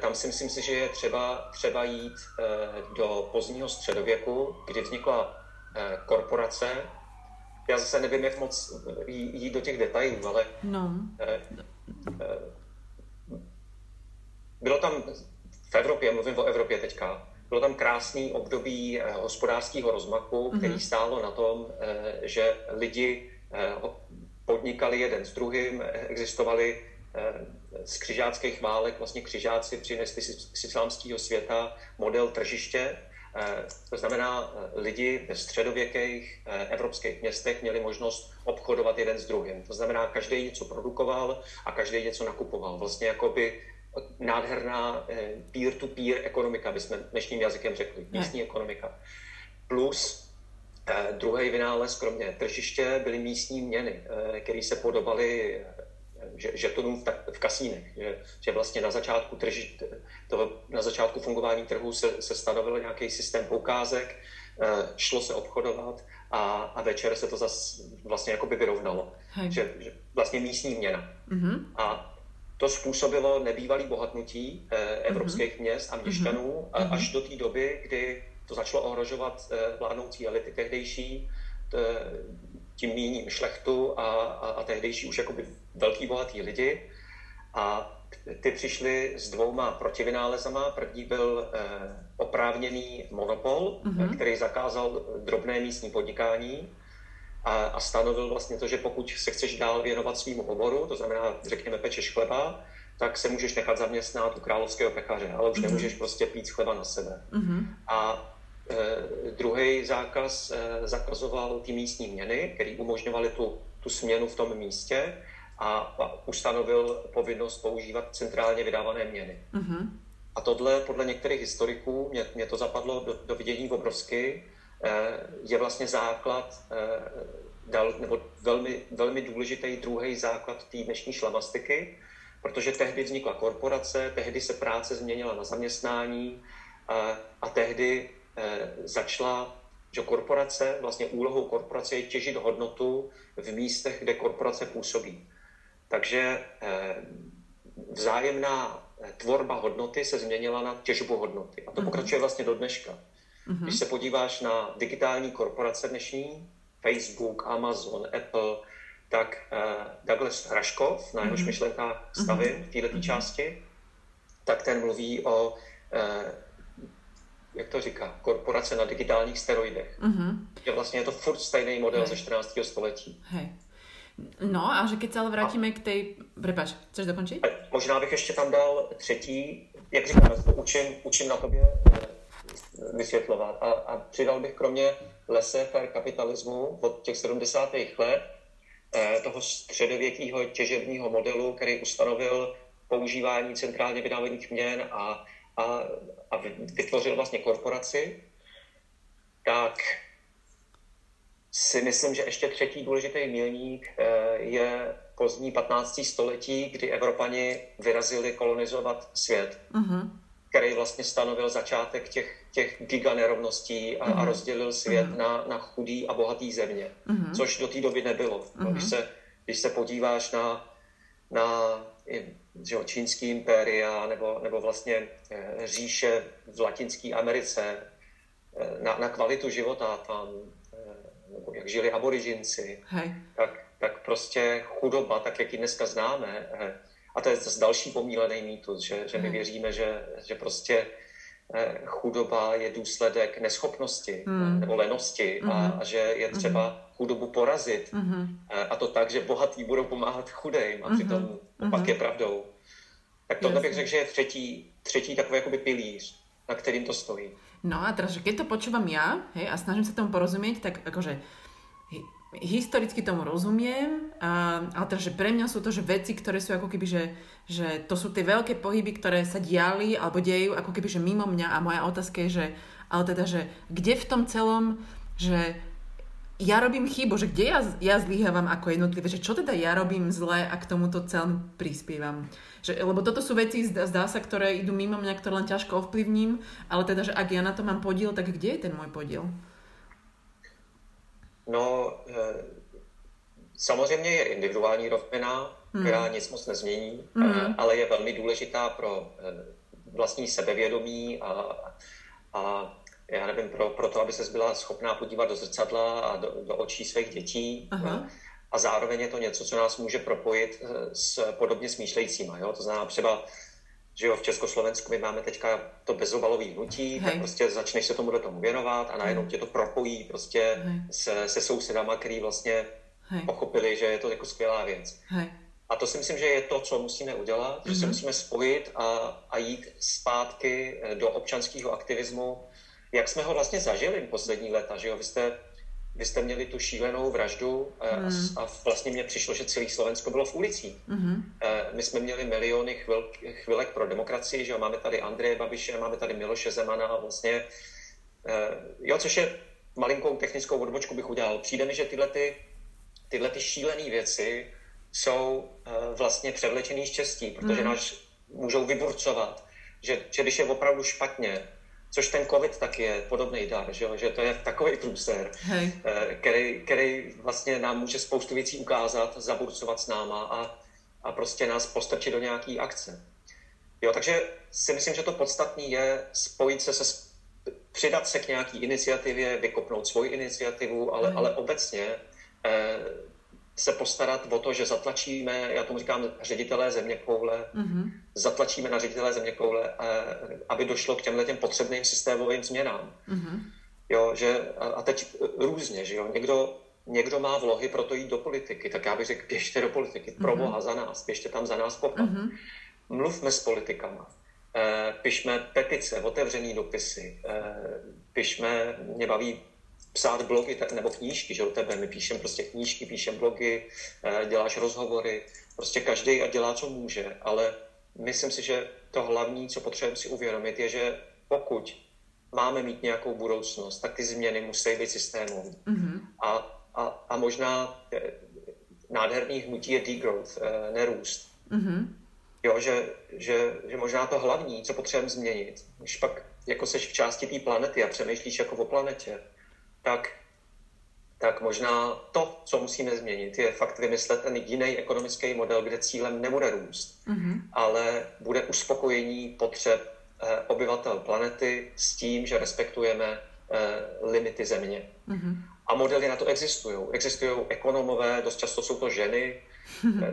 tam si myslím si, že je třeba, třeba jít do pozdního středověku, kdy vznikla Eh, korporace já zase nevím, jak moc jít do těch detailů, ale no. bylo tam v Evropě, mluvím o Evropě teďka, bylo tam krásný období hospodářského rozmachu, mm-hmm. který stálo na tom, že lidi podnikali jeden s druhým, existovali z křižáckých válek, vlastně křižáci přinesli z islámského světa model tržiště, Eh, to znamená, eh, lidi ve středověkých eh, evropských městech měli možnost obchodovat jeden s druhým. To znamená, každý něco produkoval a každý něco nakupoval. Vlastně jako by nádherná peer-to-peer ekonomika, bychom dnešním jazykem řekli, místní ekonomika. Plus druhý vynález, kromě tržiště, byly místní měny, které se podobaly žetonů v, v kasínech, že, že vlastně na začátku, trži, toho, na začátku fungování trhu se, se stanovil nějaký systém poukázek, eh, šlo se obchodovat a, a večer se to zase vlastně jakoby vyrovnalo. Že, že vlastně místní měna. Mm-hmm. A to způsobilo nebývalý bohatnutí eh, evropských mm-hmm. měst a měšťanů mm-hmm. až do té doby, kdy to začalo ohrožovat eh, vládnoucí elity tehdejší, tím míním šlechtu a, a, a tehdejší už jakoby velký bohatý lidi. A ty přišli s dvouma protivynálezama. První byl eh, oprávněný monopol, mm-hmm. který zakázal drobné místní podnikání a, a stanovil vlastně to, že pokud se chceš dál věnovat svýmu oboru, to znamená, řekněme, pečeš chleba, tak se můžeš nechat zaměstnat u královského pekaře, ale už mm-hmm. nemůžeš prostě pít chleba na sebe. Mm-hmm. A druhý zákaz eh, zakazoval ty místní měny, které umožňovaly tu, tu směnu v tom místě a, ustanovil povinnost používat centrálně vydávané měny. Mm-hmm. A tohle podle některých historiků, mě, mě to zapadlo do, do vidění obrovsky, eh, je vlastně základ, dal, nebo velmi, velmi důležitý druhý základ té dnešní šlamastiky, protože tehdy vznikla korporace, tehdy se práce změnila na zaměstnání a, a tehdy Eh, začala, že korporace, vlastně úlohou korporace je těžit hodnotu v místech, kde korporace působí. Takže eh, vzájemná eh, tvorba hodnoty se změnila na těžbu hodnoty. A to uh-huh. pokračuje vlastně do dneška. Uh-huh. Když se podíváš na digitální korporace dnešní, Facebook, Amazon, Apple, tak Douglas Hraškov, na jehož uh-huh. myšlenkách stavím v této části, tak ten mluví o jak to říká, korporace na digitálních steroidech. Mm-hmm. Že vlastně je to furt stejný model Hej. ze 14. století. Hej. No a že keď se ale vrátíme a... k té... Prepač, chceš dokončit? Možná bych ještě tam dal třetí, jak říkám, učím, učím na tobě eh, vysvětlovat. A, a přidal bych kromě laissez-faire kapitalismu od těch 70. let eh, toho středověkého těžebního modelu, který ustanovil používání centrálně vydávaných měn a a, a vytvořil vlastně korporaci, tak si myslím, že ještě třetí důležitý milník eh, je pozdní 15. století, kdy Evropani vyrazili kolonizovat svět, uh-huh. který vlastně stanovil začátek těch, těch giganerovností a, uh-huh. a rozdělil svět uh-huh. na, na chudý a bohatý země, uh-huh. což do té doby nebylo. Uh-huh. Když, se, když se podíváš na, na že jo, čínský impéria nebo, nebo vlastně eh, říše v Latinské Americe eh, na, na kvalitu života tam, eh, nebo jak žili aborižinci, tak, tak prostě chudoba, tak jak ji dneska známe, a to je zase další pomílený mýtus, že, že my věříme, že, že prostě chudoba je důsledek neschopnosti hmm. nebo lenosti hmm. a, a že je třeba hmm. chudobu porazit. Hmm. A to tak, že bohatí budou pomáhat chudým a přitom hmm. opak je pravdou. Tak tohle bych řekl, že je třetí, třetí takový jakoby pilíř, na kterým to stojí. No a teraz, že keď to počúvam ja, hej, a snažím sa tomu porozumieť, tak akože historicky tomu rozumiem, a, ale teda, že pre mňa sú to že veci, ktoré sú ako keby, že, že to sú tie veľké pohyby, ktoré sa diali alebo dejú ako keby, že mimo mňa a moja otázka je, že ale teda, že kde v tom celom, že ja robím chybu, že kde ja, ja zlyhávam ako jednotlivé, že čo teda ja robím zle a k tomuto celom prispievam. Že, lebo toto sú veci, zdá, zdá sa, ktoré idú mimo mňa, ktoré len ťažko ovplyvním, ale teda, že ak ja na to mám podiel, tak kde je ten môj podiel? No, e, samozřejmě je individuální rovina, hmm. která nic moc nezmění, hmm. ale je velmi důležitá pro e, vlastní sebevědomí a, a já nevím, pro, pro to, aby se byla schopná podívat do zrcadla a do, do očí svých dětí. Aha. A zároveň je to něco, co nás může propojit eh, s podobně smýšlejícíma. Jo? To znamená třeba, že jo, v Československu my máme teďka to bezobalový hnutí, Hej. tak prostě začneš se tomu do tomu věnovat a najednou tě to propojí prostě se, se sousedama, který vlastně Hej. pochopili, že je to jako skvělá věc. Hej. A to si myslím, že je to, co musíme udělat, mm-hmm. že se mhm. musíme spojit a, a jít zpátky eh, do občanského aktivismu, jak jsme ho vlastně zažili v poslední léta, že jo, vy jste, vy jste měli tu šílenou vraždu mm. a, a vlastně mně přišlo, že celý Slovensko bylo v ulicích. Mm. My jsme měli miliony chvil, chvilek pro demokracii, že jo, máme tady Andreje Babiše, máme tady Miloše Zemana a vlastně, jo, což je malinkou technickou odbočku bych udělal. Přijde mi, že tyhle, ty, tyhle ty šílené věci jsou vlastně převlečený štěstí, protože mm. nás můžou vyburcovat, že, že když je opravdu špatně, což ten covid tak je podobný dar, že, že to je takový průser, Hej. Eh, který, který vlastně nám může spoustu věcí ukázat, zaburcovat s náma a, a prostě nás postrčit do nějaký akce. Jo, takže si myslím, že to podstatné je spojit se se přidat se k nějaký iniciativě, vykopnout svoji iniciativu, ale, ale obecně eh, se postarat o to, že zatlačíme, já tomu říkám ředitelé země koule, mm-hmm. zatlačíme na ředitelé země koule, eh, aby došlo k těmhle těm potřebným systémovým změnám. Mm-hmm. Jo, že, a teď různě, že jo, někdo, někdo má vlohy pro to jít do politiky, tak já bych řekl, běžte do politiky, mm-hmm. pro boha za nás, běžte tam za nás kopat. Mm-hmm. Mluvme s politikama, eh, pišme petice, otevřený dopisy, eh, pišme, mě baví psát blogy nebo knížky, že u tebe, my píšeme prostě knížky, píšeme blogy, eh, děláš rozhovory, prostě každý a dělá, co může, ale myslím si, že to hlavní, co potřebujeme si uvědomit, je, že pokud máme mít nějakou budoucnost, tak ty změny musí být systémové. Mm-hmm. A, a, a možná eh, nádherný hnutí je degrowth, eh, nerůst. Mm-hmm. Jo, že, že, že možná to hlavní, co potřebujeme změnit, když pak jako seš v části té planety a přemýšlíš jako o planetě, tak, tak možná to, co musíme změnit, je fakt vymyslet ten jiný ekonomický model, kde cílem nebude růst, mm-hmm. ale bude uspokojení potřeb eh, obyvatel planety s tím, že respektujeme eh, limity země. Mm-hmm. A modely na to existují. Existují ekonomové, dost často jsou to ženy.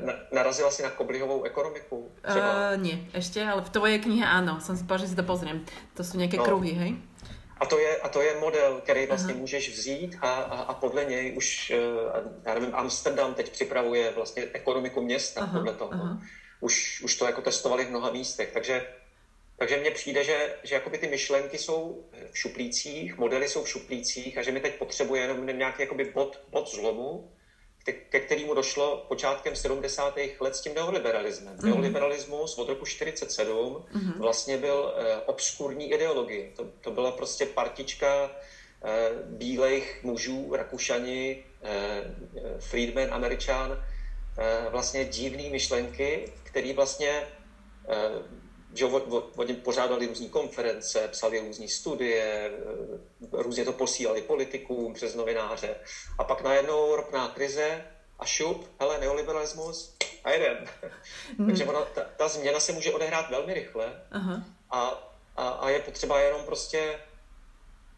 Na, narazila si na koblihovou ekonomiku? Třeba? Uh, nie, ešte, ale v tvojej knihe áno. Som si povedal, že si to pozriem. To sú nejaké no. kruhy, hej? A to, je, a to je model, který vlastně Aha. můžeš vzít a, a, a podle něj už, eh, já nevím, Amsterdam teď připravuje vlastně ekonomiku města Aha. podle toho. Aha. Už, už to jako testovali v mnoha místech, takže, takže mně přijde, že, že jakoby ty myšlenky jsou v šuplících, modely jsou v šuplících a že my teď potřebujeme jenom nějaký jakoby bod, bod zlomu, ke kterému došlo počátkem 70. let s tím neoliberalismem. Mm-hmm. Neoliberalismus od roku 47 mm-hmm. vlastně byl eh, obskurní ideologie. To, to byla prostě partička eh, bílejch mužů, Rakušani, eh, Friedman, Američan, eh, vlastně divné myšlenky, které vlastně eh, že oni pořádali různé konference, psali různé studie, eh, různě to posílali politikům přes novináře. A pak najednou ropná krize a šup, hele, neoliberalismus a jeden. Mm. Takže ona, ta, ta změna se může odehrát velmi rychle Aha. A, a, a je potřeba jenom prostě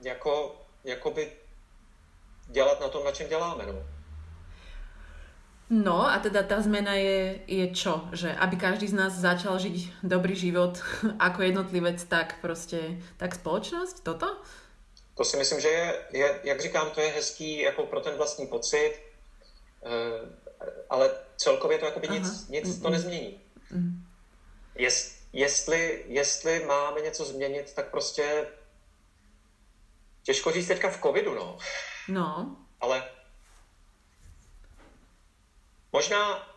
jako, jakoby dělat na tom, na čem děláme. No. No a teda tá zmena je, je čo? Že aby každý z nás začal žiť dobrý život ako jednotlivec, tak prostě, tak společnost, toto? To si myslím, že je, je, jak říkám, to je hezký jako pro ten vlastní pocit, eh, ale celkově to jakoby nic, nic to nezmění. Mm. Jest, jestli, jestli máme něco změnit, tak prostě těžko říct teďka v covidu, no. No. Ale Možná,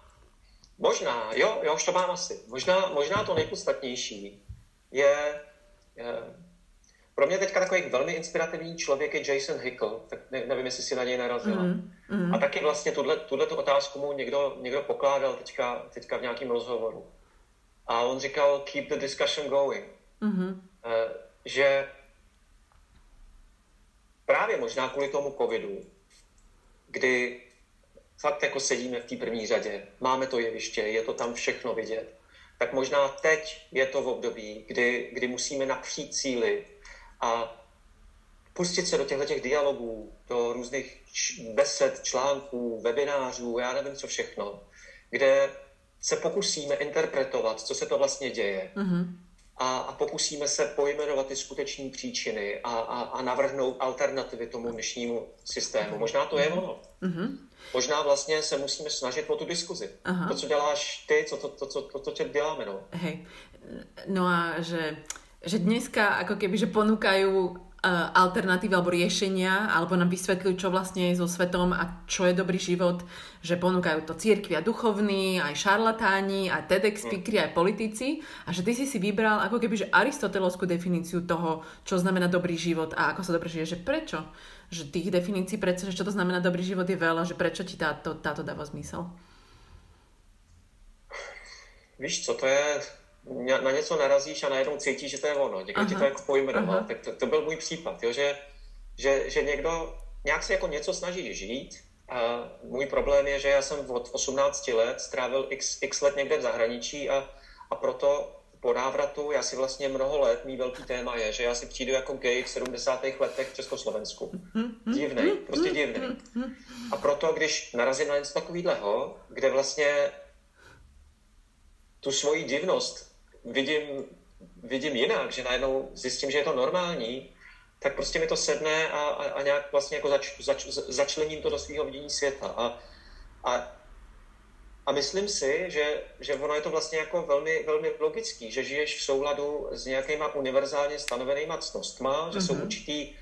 možná, jo, jo, už to mám asi. Možná, možná to nejpodstatnější je, je pro mě teďka takový velmi inspirativní člověk je Jason Hickel, tak ne, nevím, jestli si na něj narazila. Mm, mm. A taky vlastně tuhle, tuhle tu otázku mu někdo, někdo pokládal teďka, teďka v nějakém rozhovoru. A on říkal, keep the discussion going. Mm-hmm. Že právě možná kvůli tomu covidu, kdy fakt jako sedíme v té první řadě, máme to jeviště, je to tam všechno vidět, tak možná teď je to v období, kdy, kdy musíme napřít síly a pustit se do těchto těch dialogů, do různých besed, článků, webinářů, já nevím co všechno, kde se pokusíme interpretovat, co se to vlastně děje. Mm-hmm. A, a pokusíme se pojmenovat ty skutečné příčiny a, a, a navrhnout alternativy tomu dnešnímu systému. Možná to je ono. Mm-hmm. Možná vlastně se musíme snažit o tu diskuzi. Aha. To, co děláš ty, co to, to, to, to, to, to děláme. No. Hej. No a že, že dneska ako keby, že ponúkajú alternatívy alebo riešenia, alebo nám vysvetľujú, čo vlastne je so svetom a čo je dobrý život, že ponúkajú to církvi a duchovní, aj šarlatáni, aj TEDx speakery, aj politici a že ty si si vybral ako keby že aristotelovskú definíciu toho, čo znamená dobrý život a ako sa dobre žije, že prečo? Že tých definícií prečo, že čo to znamená dobrý život je veľa, že prečo ti táto, táto dáva zmysel? Víš co, to je na něco narazíš a najednou cítíš, že to je ono. Někdo ti to jako pojmenoval. Tak to, to byl můj případ, jo, že, že, že někdo nějak se jako něco snaží žít a můj problém je, že já jsem od 18 let strávil x, x let někde v zahraničí a, a proto po návratu, já si vlastně mnoho let, mý velký téma je, že já si přijdu jako gay v 70. letech v Československu. Divný, prostě divný. A proto, když narazím na něco takového, kde vlastně tu svoji divnost vidím, vidím jinak, že najednou zjistím, že je to normální, tak prostě mi to sedne a, a, a nějak vlastně jako zač, zač, začlením to do svého vidění světa. A, a, a myslím si, že, že ono je to vlastně jako velmi, velmi logický, že žiješ v souladu s nějakýma univerzálně stanovenýma ctnostma, že mm-hmm. jsou mhm. určitý,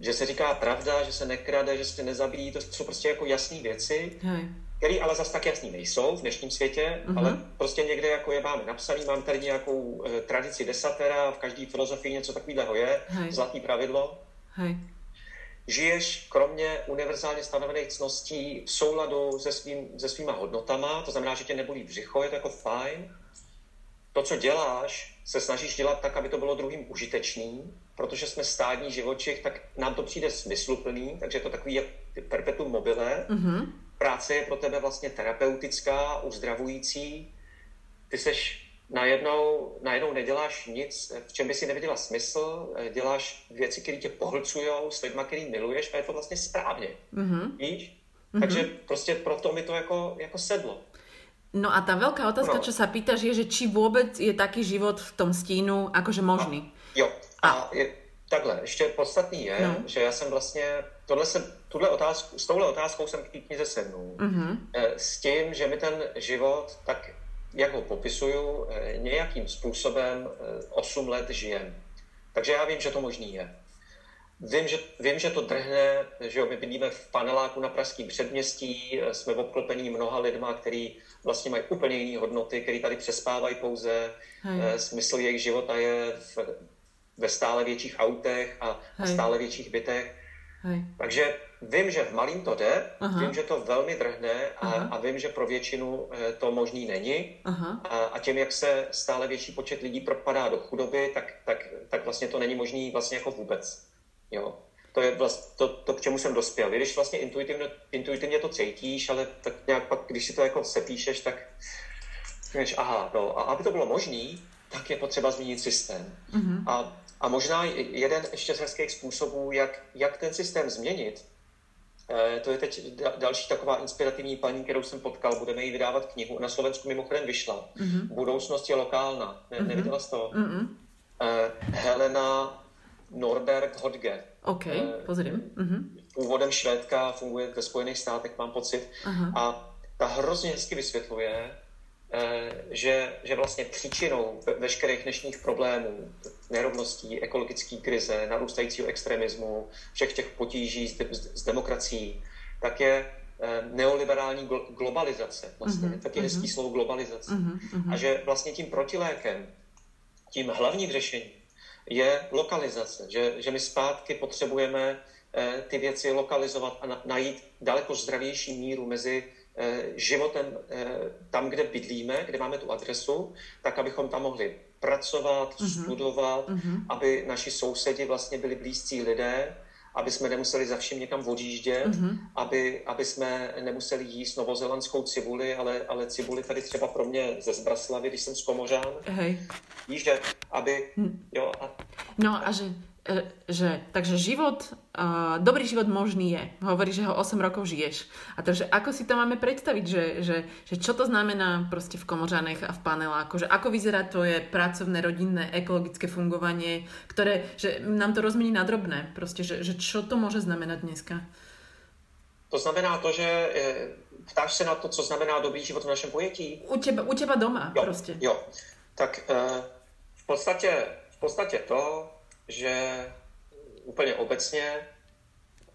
že se říká pravda, že se nekrade, že se nezabíjí, to jsou prostě jako jasné věci. Hej který ale zase tak jasný nejsou v dnešním světě, mm-hmm. ale prostě někde jako je máme napsaný, mám tady nějakou e, tradici desatera, v každé filozofii něco takového je, Hej. zlatý pravidlo. Hej. Žiješ kromě univerzálně stanovených cností v souladu se, svým, se svýma hodnotama, to znamená, že tě nebolí břicho, je to jako fajn. To, co děláš, se snažíš dělat tak, aby to bylo druhým užitečným, protože jsme stádní živočich, tak nám to přijde smysluplný, takže je to takový perpetuum mobile. Mm-hmm práce je pro tebe vlastně terapeutická, uzdravující, ty seš najednou, najednou neděláš nic, v čem by si neviděla smysl, děláš věci, které tě pohlcují s lidmi, který miluješ a je to vlastně správně. Mm-hmm. Víš? Mm-hmm. Takže prostě proto mi to jako, jako sedlo. No a ta velká otázka, no. čo sa pýtaš, je, že či vůbec je taký život v tom stínu akože možný. A, jo. A, a je, takhle, ještě podstatný je, no. že já jsem vlastně, tohle jsem, tuhle otázku, s touhle otázkou jsem k té knize sednul. Mm-hmm. S tím, že mi ten život, tak jak ho popisuju, eh, nějakým způsobem 8 eh, let žijem. Takže já vím, že to možný je. Vím, že, vím, že to drhne, že jo, my bydlíme v paneláku na pražském předměstí, jsme obklopení mnoha lidma, který vlastně mají úplně jiné hodnoty, který tady přespávají pouze. Hej. Smysl jejich života je v ve stále větších autech a Hej. stále větších bytech. Hej. Takže vím, že v malým to jde, Aha. vím, že to velmi drhne a, a vím, že pro většinu eh, to možný není. Aha. A, a tím, jak se stále větší počet lidí propadá do chudoby, tak, tak, tak vlastně to není možný vlastně jako vůbec. Jo. To je vlastně to, to, k čemu jsem dospěl. Když vlastně intuitivně, intuitivně to cítíš, ale tak nějak pak, když si to jako sepíšeš, tak říkáš, aha, no, a aby to bylo možné, tak je potřeba změnit systém. Mm-hmm. A a možná jeden ještě z hezkých způsobů, jak, jak ten systém změnit, to je teď další taková inspirativní paní, kterou jsem potkal. Budeme jí vydávat knihu. Na Slovensku mimochodem vyšla. Mm-hmm. Budoucnost je lokálna. Ne, mm-hmm. Neviděla jsi to? Mm-hmm. Helena Norberg Hodge. OK, eh, pozrím. Mm-hmm. Původem švédka, funguje ve Spojených státech, mám pocit. Uh-huh. A ta hrozně hezky vysvětluje, Eh, že, že vlastně příčinou veškerých dnešních problémů, nerovností, ekologické krize, narůstajícího extremismu, všech těch potíží s, s demokracií, tak je eh, neoliberální globalizace. Vlastně. Uh-huh, Taky uh-huh. hezký slovo globalizace. Uh-huh. A že vlastně tím protilékem, tím hlavním řešením je lokalizace. Že, že my zpátky potřebujeme eh, ty věci lokalizovat a na, najít daleko zdravější míru mezi Eh, životem eh, tam, kde bydlíme, kde máme tu adresu, tak abychom tam mohli pracovat, uh-huh. studovat, uh-huh. aby naši sousedi vlastně byli blízcí lidé, aby jsme nemuseli za vším někam odjíždět, uh-huh. aby, aby jsme nemuseli jíst novozelandskou cibuli, ale, ale cibuli tady třeba pro mě ze Zbraslavy, když jsem z Komořán. Hej. Že aby... Hm. Jo, a... No a že že, takže život, uh, dobrý život možný je. Hovorí, že ho 8 rokov žiješ. A takže ako si to máme predstaviť, že, že, že čo to znamená proste v komořanech a v paneláku, že ako vyzerá tvoje pracovné, rodinné, ekologické fungovanie, ktoré, že nám to rozmení na drobné, proste, že, že čo to môže znamenať dneska? To znamená to, že e, ptáš se na to, co znamená dobrý život v našem pojetí? U teba, u teba doma jo, prostě. Jo, tak uh, v podstatě, v podstatě to, že úplně obecně,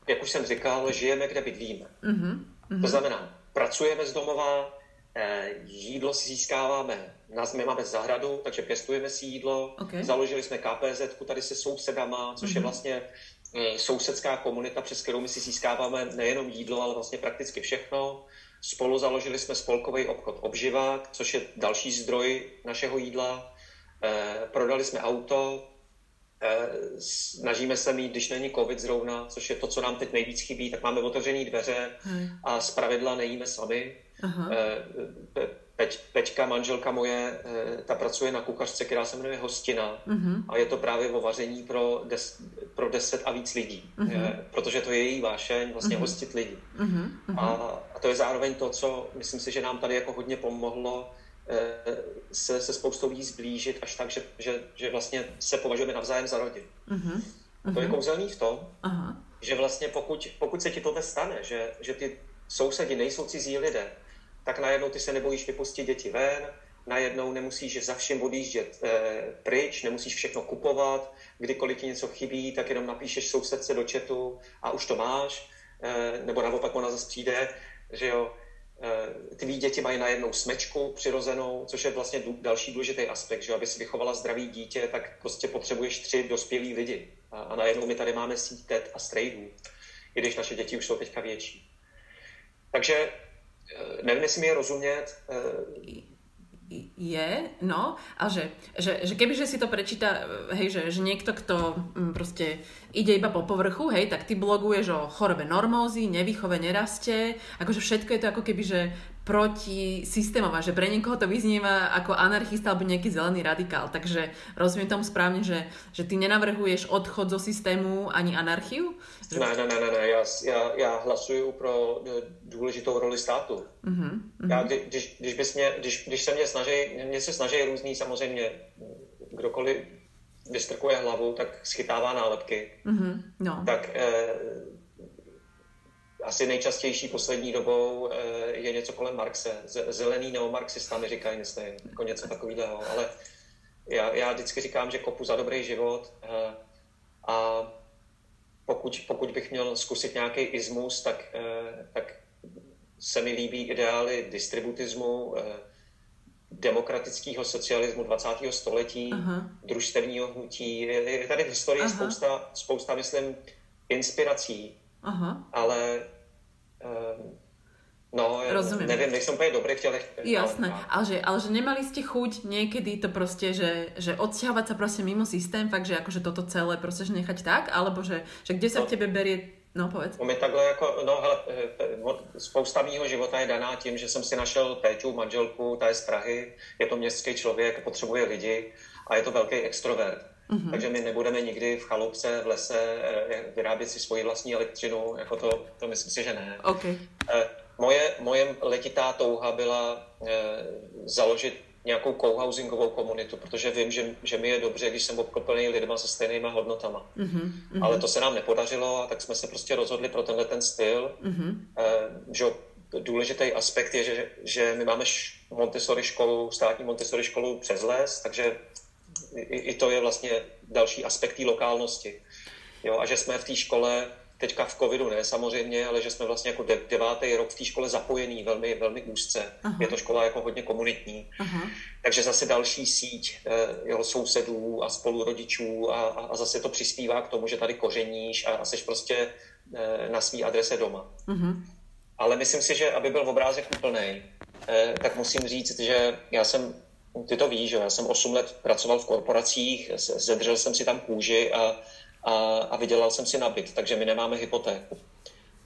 jak už jsem říkal, žijeme, kde bydlíme. Mm-hmm. To znamená, pracujeme z domova, eh, jídlo si získáváme, nás my máme zahradu, takže pěstujeme si jídlo, okay. založili jsme KPZ tady se sousedama, což mm-hmm. je mhm. vlastně eh, sousedská komunita, přes kterou my si získáváme nejenom jídlo, ale vlastně prakticky všechno. Spolu založili jsme spolkový obchod Obživák, což je další zdroj našeho jídla. Eh, prodali jsme auto, snažíme se mít, když není covid zrovna, což je to, co nám teď nejvíc chybí, tak máme otevřené dveře a z pravidla nejíme sami. Aha. Eh, Peč, Pečka, manželka moje, eh, ta pracuje na kuchařce, která se jmenuje Hostina uh-huh. a je to právě o vaření pro, des, pro deset a víc lidí, uh-huh. protože to je její vášeň, vlastně uh-huh. hostit lidi. Uh-huh. A, a to je zároveň to, co myslím si, že nám tady jako hodně pomohlo Eh, se, se spoustou lidí zblížit až tak, že, že, že vlastně se považujeme navzájem za rodinu. Uh-huh. Uh-huh. To je mhm. kouzelný v tom, uh-huh. že vlastně pokud, pokud se ti to stane, že, že ty sousedi nejsou cizí lidé, tak najednou ty se nebojíš vypustit děti ven, najednou nemusíš za všem odjíždět e, pryč, nemusíš všechno kupovat, kdykoliv ti něco chybí, tak jenom napíšeš sousedce do chatu a už to máš, e, nebo naopak ona zase přijde, že jo, Eh, ty děti mají najednou smečku přirozenou, což je vlastně další důležitý aspekt, že aby si vychovala zdravý dítě, tak prostě potřebuješ tři dospělí lidi. A, najednou my tady máme síť tet a strejdů, i když naše děti už jsou teďka větší. Takže eh, nevím, jestli mi je rozumět. Je, no, a že, že, že keby že si to prečíta, hej, že, že niekto, kto mm, proste ide iba po povrchu, hej, tak ty bloguješ o chorobe normózy, nevýchove, neraste, akože všetko je to ako keby, že proti systémom a že pre niekoho to vyznieva ako anarchista alebo nejaký zelený radikál. Takže rozumiem tomu správne, že, že ty nenavrhuješ odchod zo systému ani anarchiu? Ne, ne, ne, ne, ne. Já, já, já hlasuju pro důležitou roli státu. Uh-huh, uh-huh. Já, když, když, bys mě, když, když se mě snaží, mě se snaží různý samozřejmě, kdokoliv vystrkuje hlavu, tak schytává nálepky. Uh-huh, no. Tak eh, asi nejčastější poslední dobou eh, je něco kolem Marxe. Zelený neomarxista mi říkají, myslím, jako něco takového. Ale já, já vždycky říkám, že kopu za dobrý život eh, a pokud, pokud bych měl zkusit nějaký ismus, tak, eh, tak se mi líbí ideály distributismu, demokratického socialismu 20. století, Aha. družstevního hnutí. Je tady v historii spousta, spousta, myslím, inspirací, Aha. ale um, No, Rozumiem. neviem, nejsem úplne dobrý v těle. Jasné, no, ale, že, ale že nemali ste chuť niekedy to proste, že, že odsťahovať sa proste mimo systém, fakt, že akože toto celé proste že nechať tak, alebo že, že kde sa no, v tebe berie No, povedz. My takhle jako, no hele, eh, spousta mýho života je daná tím, že jsem si našel Péťu, manželku, ta je z Prahy, je to městský člověk, potřebuje lidi a je to velký extrovert. Mm-hmm. Takže my nebudeme nikdy v chalupce, v lese eh, vyrábět si svoji vlastní elektřinu, jako to, to myslím si, že ne. Okay. Eh, moje, moje letitá touha byla založit nějakou co-housingovou komunitu, protože vím, že, že mi je dobře, když jsem obklopený lidma se stejnými hodnotama. Mm-hmm. Ale to se nám nepodařilo a tak jsme se prostě rozhodli pro tenhle ten styl. Mm-hmm. Eh, že důležitý aspekt je, že, že my máme Montessori školu, státní Montessori školu přes les, takže i, i to je vlastně další aspekt té lokálnosti. Jo, a že jsme v té škole teďka v covidu ne samozřejmě, ale že jsme vlastně jako de- devátý rok v té škole zapojený velmi, velmi úzce. Aha. Je to škola jako hodně komunitní. Aha. Takže zase další síť eh, jeho sousedů a spolurodičů a, a zase to přispívá k tomu, že tady kořeníš a, a jsi prostě eh, na své adrese doma. Aha. Ale myslím si, že aby byl obrázek úplný, eh, tak musím říct, že já jsem ty to víš, že já jsem 8 let pracoval v korporacích, zedřel jsem si tam kůži a a, a vydělal jsem si na byt, takže my nemáme hypotéku.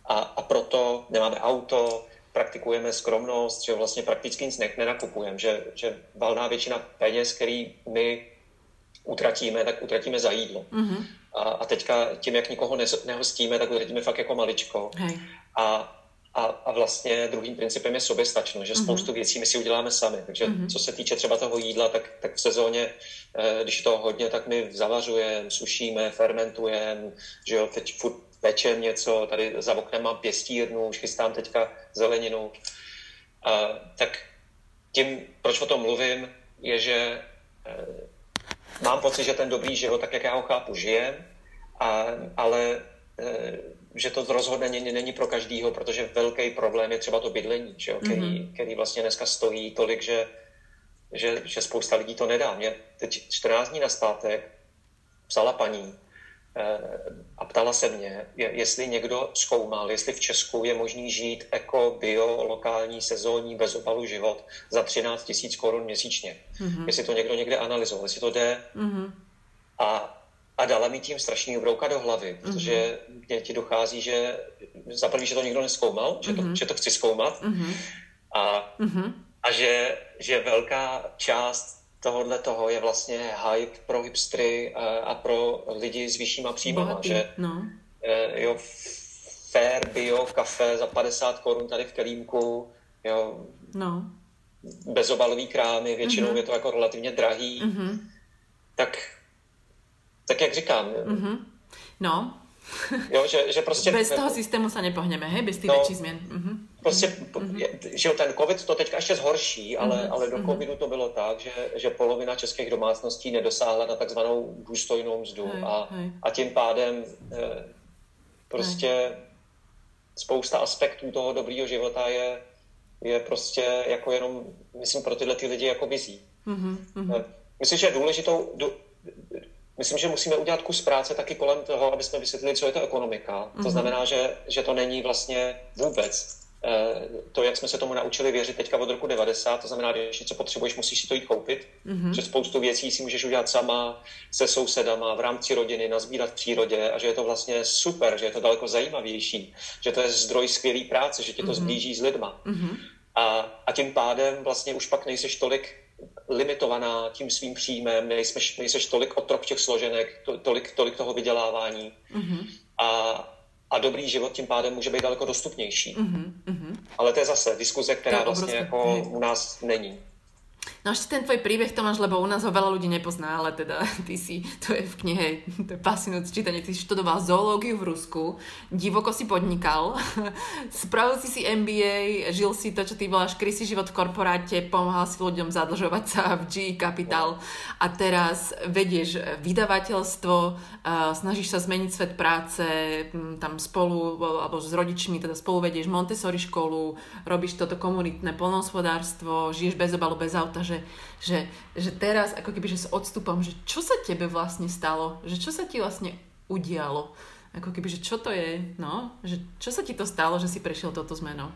A, a proto nemáme auto, praktikujeme skromnost, že vlastně prakticky nic nenakupujeme, že, že valná většina peněz, který my utratíme, tak utratíme za jídlo. Mm-hmm. A, a teďka tím, jak nikoho ne, nehostíme, tak utratíme fakt jako maličko. Hej. A vlastně druhým principem je soběstačnost, že mm-hmm. spoustu věcí my si uděláme sami. Takže mm-hmm. co se týče třeba toho jídla, tak, tak v sezóně, eh, když je to hodně, tak my zavařujeme, sušíme, fermentujeme, že jo, teď furt pečem něco, tady za oknem mám pěstírnu, už chystám teďka zeleninu. A, tak tím, proč o tom mluvím, je, že e, mám pocit, že ten dobrý život, tak jak já ho chápu, žijem, a, ale e, že to rozhodně není pro každýho, protože velký problém je třeba to bydlení, že jo, který, mm-hmm. který vlastně dneska stojí tolik, že, že, že spousta lidí to nedá. Mě teď 14 dní na zpátek psala paní eh, a ptala se mě, jestli někdo zkoumal, jestli v Česku je možný žít jako bio, lokální, sezónní, bez obalu život za 13 tisíc korun měsíčně. Mm-hmm. Jestli to někdo někde analyzoval, jestli to jde. Mm-hmm. A a dala mi tím strašný brouka do hlavy, protože mm-hmm. mě ti dochází, že za prvý, že to nikdo neskoumal, že to, mm-hmm. že to chci zkoumat mm-hmm. a, mm-hmm. a že, že velká část tohohle toho je vlastně hype pro hipstry a, a pro lidi s vyššíma příjmama, že no. e, jo, fair bio kafe za 50 korun tady v Kelímku, jo, no. bezobalový krámy, většinou mm-hmm. je to jako relativně drahý, mm-hmm. tak tak jak říkám. Mm-hmm. No. Jo, že, že prostě... Bez toho systému se nepohneme, hej? Bez těch no, větších změn. Mm-hmm. Prostě, mm-hmm. že ten covid to teďka ještě zhorší, ale, mm-hmm. ale do mhm. covidu to bylo tak, že, že polovina českých domácností nedosáhla na takzvanou důstojnou mzdu hej, a, hej. a tím pádem eh, prostě hej. spousta aspektů toho dobrýho života je, je prostě jako jenom, myslím, pro tyhle ty lidi jako vizí. Mm-hmm. Myslím, že důležitou, Myslím, že musíme udělat kus práce taky kolem toho, aby jsme vysvětlili, co je to ekonomika. Mm-hmm. To mhm. znamená, že, že to není vlastně vůbec eh, to, jak jsme se tomu naučili věřit teďka od roku 90, to znamená, že když něco potřebuješ, musíš si to jít koupit, mm-hmm. že spoustu věcí si můžeš udělat sama, se sousedama, v rámci rodiny, nazbírat v přírodě a že je to vlastně super, že je to daleko zajímavější, že to je zdroj skvělý práce, že tě to mm-hmm. zblíží s lidma. Mm-hmm. A, a tím pádem vlastně už pak nejseš tolik limitovaná tím svým příjmem, nejseš, nejseš tolik otrok těch složenek, to, tolik, tolik toho vydělávání. Mm-hmm. A, a dobrý život tím pádem může být daleko dostupnější. Mm-hmm. Ale to je zase diskuze, která vlastně jako u nás není. No ešte ten tvoj príbeh, Tomáš, lebo u nás ho veľa ľudí nepozná, ale teda ty si, to je v knihe, to je fascinujúce čítanie, ty si študoval zoológiu v Rusku, divoko si podnikal, spravil si si MBA, žil si to, čo ty voláš krysý život v korporáte, pomáhal si ľuďom zadlžovať sa v GE Capital a teraz vedieš vydavateľstvo, snažíš sa zmeniť svet práce, tam spolu, alebo s rodičmi, teda spolu vedieš Montessori školu, robíš toto komunitné polnohospodárstvo, žiješ bez obalu, bez auta, že, že, že teraz ako keby, že s odstupom, že čo sa tebe vlastne stalo, že čo sa ti vlastne udialo, ako keby, že čo to je, no, že čo sa ti to stalo, že si prešiel touto zmenou?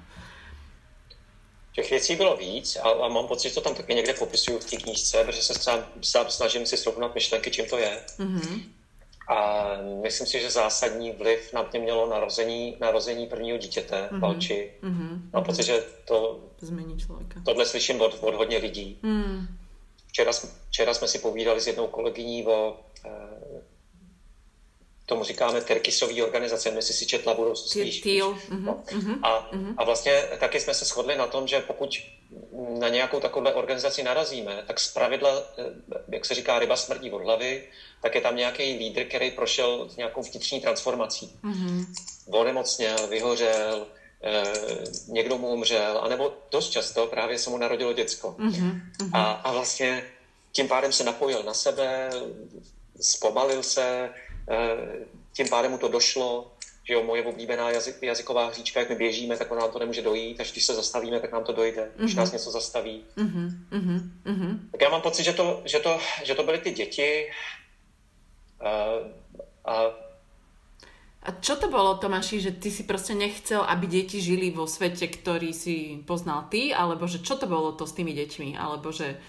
Těch věcí bylo víc a, a mám pocit, že to tam taky někde popisuju v té knížce, protože se sám, sám snažím si srovnat myšlenky, čím to je. Mm-hmm. A myslím si, že zásadní vliv na mě mělo narození, narození prvního dítěte, mm-hmm. Valči. Mm-hmm. Mám pocit, že to změní člověka. Tohle slyším od, od hodně lidí. Mm. Včera, včera jsme si povídali s jednou kolegyní o eh, tomu říkáme Terkisový organizace, jestli si četla budoucnost. Mm-hmm. No. Mm-hmm. A, mm-hmm. a vlastně taky jsme se shodli na tom, že pokud na nějakou takovou organizaci narazíme, tak z pravidla, eh, jak se říká, ryba smrdí od hlavy, tak je tam nějaký lídr, který prošel nějakou vnitřní transformací. Mm-hmm. Onemocněl, vyhořel, eh, někdo mu umřel, anebo dost často právě se mu narodilo děcko. Mm-hmm. A, a vlastně tím pádem se napojil na sebe, zpomalil se, tím pádem mu to došlo, že jo, moje oblíbená jazyk, jazyková hříčka, jak my běžíme, tak nám to nemůže dojít, až když se zastavíme, tak nám to dojde, mm-hmm. když nás něco zastaví. Mm-hmm. Mm-hmm. Tak já mám pocit, že to, že to, že to byly ty děti, a, a čo to bolo, Tomáši, že ty si prostě nechcel, aby deti žili vo svete, ktorý si poznal ty, alebo že čo to bolo to s tými deťmi, alebo že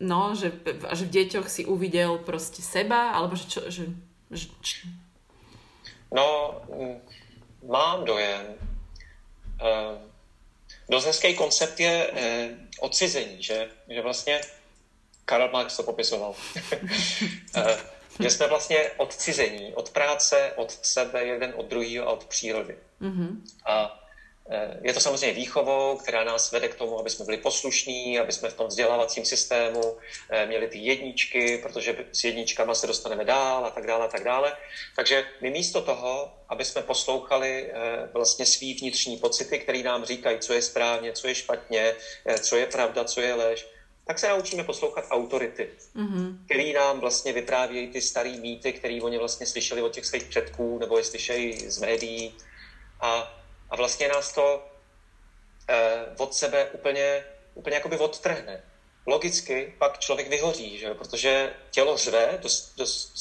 no, že, že v deťoch si uvidel prostě seba, alebo že čo, že, že č... No, mám dojem. Uh, dost hezký koncept je uh, odcizení, že, že vlastně Karl Marx to popisoval. Eh, že jsme vlastně odcizení od práce, od sebe, jeden od druhého a od přírody. Mm-hmm. A je to samozřejmě výchovou, která nás vede k tomu, aby jsme byli poslušní, aby jsme v tom vzdělávacím systému eh, měli ty jedničky, protože s jedničkama se dostaneme dál a tak dále a tak dále. Takže my místo toho, aby jsme poslouchali eh, vlastně svý vnitřní pocity, které nám říkají, co je správně, co je špatně, co je pravda, co je lež, tak se naučíme poslouchat autority, mm-hmm. který nám vlastně vyprávějí ty staré mýty, které oni vlastně slyšeli od těch svých předků, nebo je slyšejí z médií. A a vlastně nás to eh, od sebe úplně, úplně jakoby odtrhne. Logicky pak člověk vyhoří, že? protože tělo řve, dost, dost,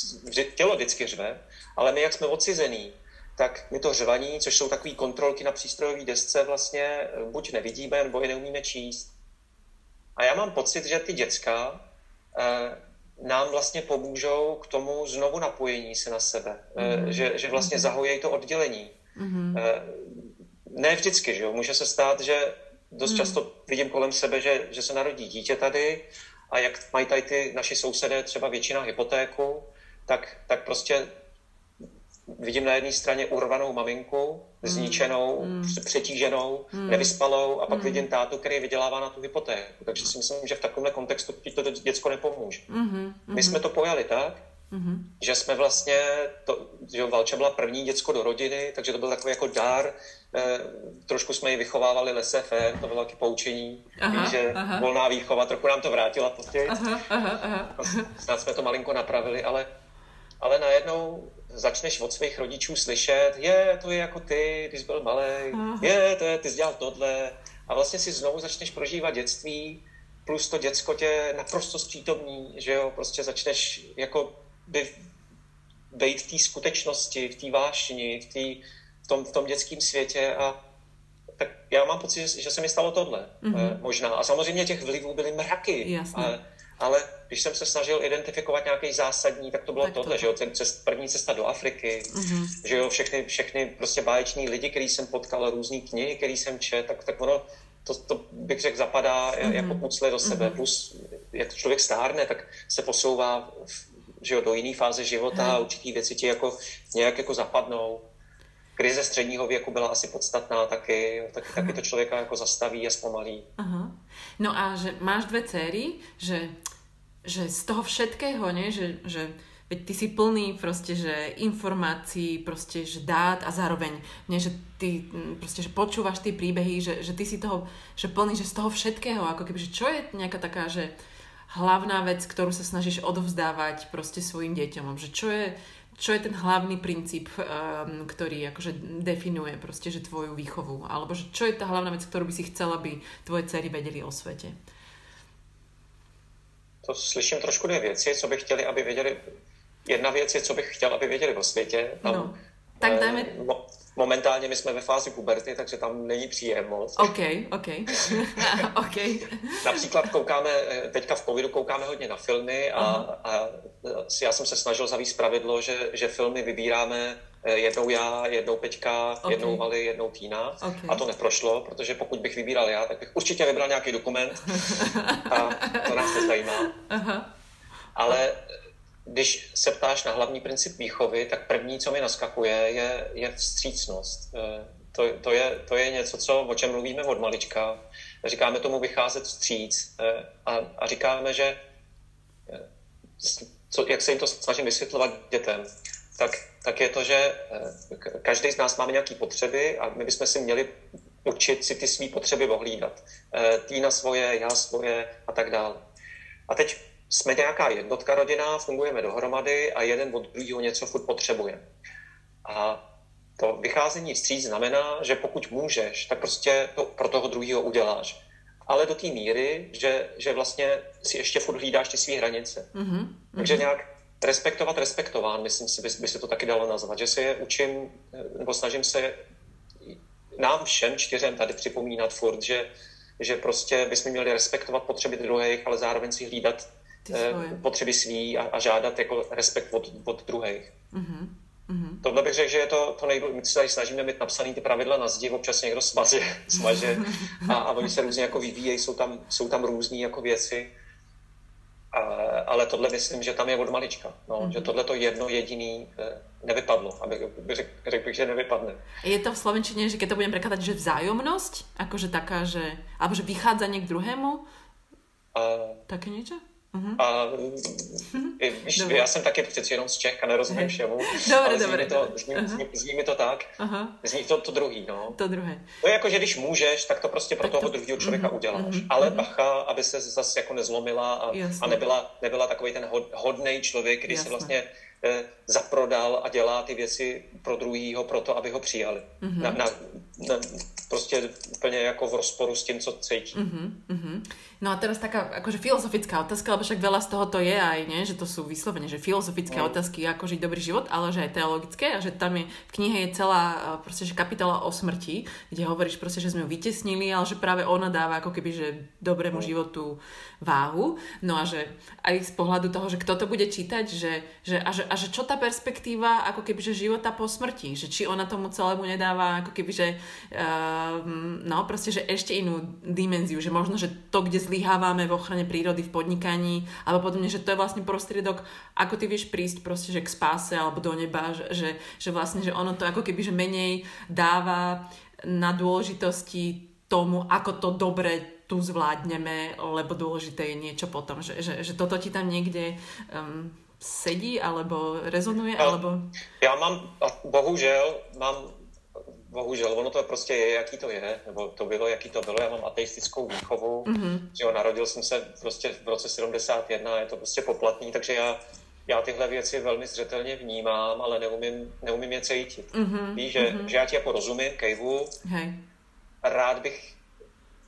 tělo vždycky řve, ale my, jak jsme odcizený, tak my to řvaní, což jsou takové kontrolky na přístrojové desce, vlastně eh, buď nevidíme, nebo je neumíme číst. A já mám pocit, že ty děcka eh, nám vlastně pomůžou k tomu znovu napojení se na sebe, mm-hmm. že, že vlastně mm-hmm. zahojejí to oddělení. Mm-hmm. Ne vždycky, že jo? Může se stát, že dost hmm. často vidím kolem sebe, že, že se narodí dítě tady a jak mají tady ty naši sousedé třeba většina hypotéku, tak, tak prostě vidím na jedné straně urvanou maminku, hmm. zničenou, hmm. přetíženou, hmm. nevyspalou a pak hmm. vidím tátu, který vydělává na tu hypotéku. Takže si myslím, že v takovémhle kontextu ti to děcko nepomůže. Hmm. My jsme to pojali tak, Mm-hmm. Že jsme vlastně, to, že Valča byla první děcko do rodiny, takže to byl takový jako dár. E, trošku jsme ji vychovávali lese fé, to bylo taky poučení, aha, že aha. volná výchova, trochu nám to vrátila později. Aha, aha, aha. Snad jsme to malinko napravili, ale, ale najednou začneš od svých rodičů slyšet, je, to je jako ty, ty jsi byl malý, je, to je, ty jsi dělal tohle. A vlastně si znovu začneš prožívat dětství, plus to děcko tě naprosto zpřítomní, že jo, prostě začneš jako by být v té skutečnosti, v té vášni, v, tý, v, tom, v tom dětském světě a tak já mám pocit, že, že se mi stalo tohle mm-hmm. možná. A samozřejmě těch vlivů byly mraky. Ale, ale když jsem se snažil identifikovat nějaký zásadní, tak to bylo tak tohle, to... že jo, ten cest, první cesta do Afriky, mm-hmm. že jo, všechny, všechny prostě báječní lidi, který jsem potkal, různý knihy, který jsem čet, tak, tak ono, to, to bych řekl, zapadá mm-hmm. jako pucle do sebe. Mm-hmm. Plus, jak člověk stárne, tak se posouvá v, že jo, do jiné fáze života a určitý věci ti jako nějak jako zapadnou. Krize středního věku byla asi podstatná taky, taky, taky to člověka jako zastaví a zpomalí. Aha. No a že máš dvě dcery, že, že z toho všetkého, ne, že, že veď ty si plný prostě, že informácií, prostě, že dát a zároveň, ne, že ty prostě, že počúvaš ty príbehy, že, že ty si toho, že plný, že z toho všetkého, ako keby, že čo je nejaká taká, že hlavná vec, ktorú sa snažíš odovzdávať proste svojim deťom? Že čo je, čo je ten hlavný princíp, um, ktorý akože definuje proste, že tvoju výchovu? Alebo že čo je tá hlavná vec, ktorú by si chcela, aby tvoje dcery vedeli o svete? To slyším trošku dvě věci, co bych chtěli, aby věděli. Jedna věc je, co bych chtěl, aby věděli o světě. Tam, no. Tak dáme... Mo- momentálně my jsme ve fázi puberty, takže tam není příjem moc. OK, OK. OK. Například koukáme, eh, teďka v covidu koukáme hodně na filmy a, a já jsem se snažil zavíst pravidlo, že, že filmy vybíráme eh, jednou já, jednou Peťka, okay. jednou Vali, jednou Týna. Okay. A to neprošlo, protože pokud bych vybíral já, tak bych určitě vybral nějaký dokument a to nás nezajímá. Aha. Ale když se ptáš na hlavní princip výchovy, tak první, co mi naskakuje, je, je vstřícnost. Eh, to, to, je, to je něco, co, o čem mluvíme od malička. Říkáme tomu vycházet vstříc eh, a, a říkáme, že eh, co, jak se jim to snažím vysvětlovat dětem, tak, tak je to, že každý z nás máme nějaké potřeby a my bychom si měli učit si ty své potřeby ohlídat. Týna svoje, já svoje a tak dále. A teď jsme nějaká jednotka rodina, fungujeme dohromady a jeden od druhého něco furt potřebuje. A to vycházení vstříc znamená, že pokud můžeš, tak prostě to pro toho druhého uděláš. Ale do té míry, že, že vlastně si ještě furt hlídáš ty své hranice. Mm-hmm. Takže nějak respektovat respektován, myslím si, by, by se to taky dalo nazvat, že se je učím, nebo snažím se nám všem čtyřem tady připomínat furt, že, že prostě bychom měli respektovat potřeby druhých, ale zároveň si hlídat potřeby svý a, a žádat jako respekt od, od druhých. Mm-hmm. Mm-hmm. Tohle bych řekl, že je to, to nejdůležitější. My se tady snažíme mít napsaný ty pravidla na zdi, občas někdo smaže, smaže a, a oni se různě jako vyvíjejí, jsou tam, jsou tam různé jako věci. A, ale tohle myslím, že tam je od malička. No, mm-hmm. Že tohle to jedno jediný eh, nevypadlo. Aby, řek, řekl bych, že nevypadne. Je to v slovenčině, že keď to budem prekladať, že vzájomnosť? Akože taká, že... Alebo že vychádzanie k druhému? A... Také niečo? Uh-huh. A víš, Dobre. já jsem taky přeci jenom z Čech a nerozumím všemu. Dobre, ale zní, dobre, mi to, zní, uh-huh. zní, zní mi to tak. Uh-huh. Zní to, to druhý, no. To druhé. To je jako, že když můžeš, tak to prostě pro tak toho to... druhého člověka uh-huh. uděláš. Uh-huh. Ale bacha, aby se zase jako nezlomila a, a nebyla, nebyla takový ten hodný člověk, který Jasne. se vlastně zaprodal a dělá ty věci pro druhýho proto, aby ho přijali. Uh-huh. Na, na, na, prostě úplně jako v rozporu s tím, co cítí. Uh-huh. No a teraz taká akože filozofická otázka, lebo však veľa z toho to je aj, nie? že to sú vyslovene, že filozofické mm. otázky, ako žiť dobrý život, ale že aj teologické a že tam je, v knihe je celá proste, že kapitola o smrti, kde hovoríš proste, že sme ju vytesnili, ale že práve ona dáva ako keby, že dobrému mm. životu váhu. No a že aj z pohľadu toho, že kto to bude čítať, že, že, a, že, a že čo tá perspektíva ako keby, že života po smrti, že či ona tomu celému nedáva ako keby, že uh, no proste, že ešte inú dimenziu, že možno, že to, kde zlyhávame v ochrane prírody, v podnikaní, alebo podobne, že to je vlastne prostriedok, ako ty vieš prísť proste, že k spáse alebo do neba, že, že, že vlastne, že ono to ako keby, že menej dáva na dôležitosti tomu, ako to dobre tu zvládneme, lebo dôležité je niečo potom, že, že, že toto ti tam niekde um, sedí, alebo rezonuje, alebo... Já mám, bohužel, mám bohužel, ono to prostě je, jaký to je, nebo to bylo, jaký to bylo. Já mám ateistickou výchovu, mm-hmm. že jo, narodil jsem se prostě v roce 71, je to prostě poplatný, takže já, já tyhle věci velmi zřetelně vnímám, ale neumím, neumím je cítit. Mm-hmm. Víš, že, mm-hmm. že já ti jako rozumím, kejvu, hey. rád bych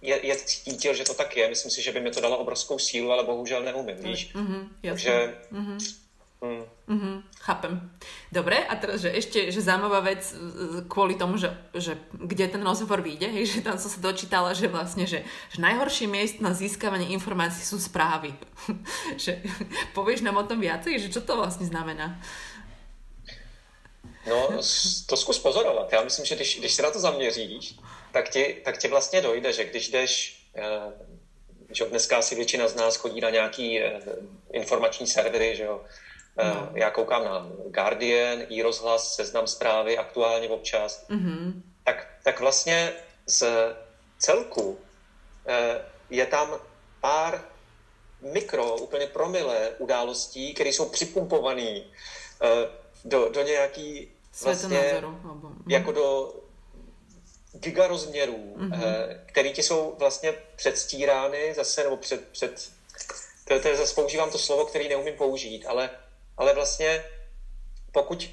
je, je cítil, že to tak je. Myslím si, že by mi to dalo obrovskou sílu, ale bohužel neumím, víš. Mm-hmm, Takže mm-hmm. Mm. Mm-hmm, chápem. Dobre, a teraz, že ešte, že zaujímavá vec kvôli tomu, že, že kde ten rozhovor vyjde, hej, že tam som sa dočítala, že vlastne, že, že najhorší miest na získavanie informácií sú správy. že povieš nám o tom viacej, že čo to vlastne znamená? No, to zkus pozorovat. Já myslím, že když, když se na to zaměříš, tak ti, tak ti vlastně dojde, že když jdeš, eh, že dneska asi většina z nás chodí na nějaký eh, informační servery, že jo, no. Já koukám na Guardian, i rozhlas, seznam zprávy, aktuálně občas. Mm-hmm. Tak, tak vlastně z celku eh, je tam pár mikro, úplně promilé událostí, které jsou připumpované eh, do, do nějaký vlastně, jako do gigarozměrů, mm-hmm. který ti jsou vlastně předstírány zase, nebo před, před to, to zase používám to slovo, který neumím použít, ale ale vlastně pokud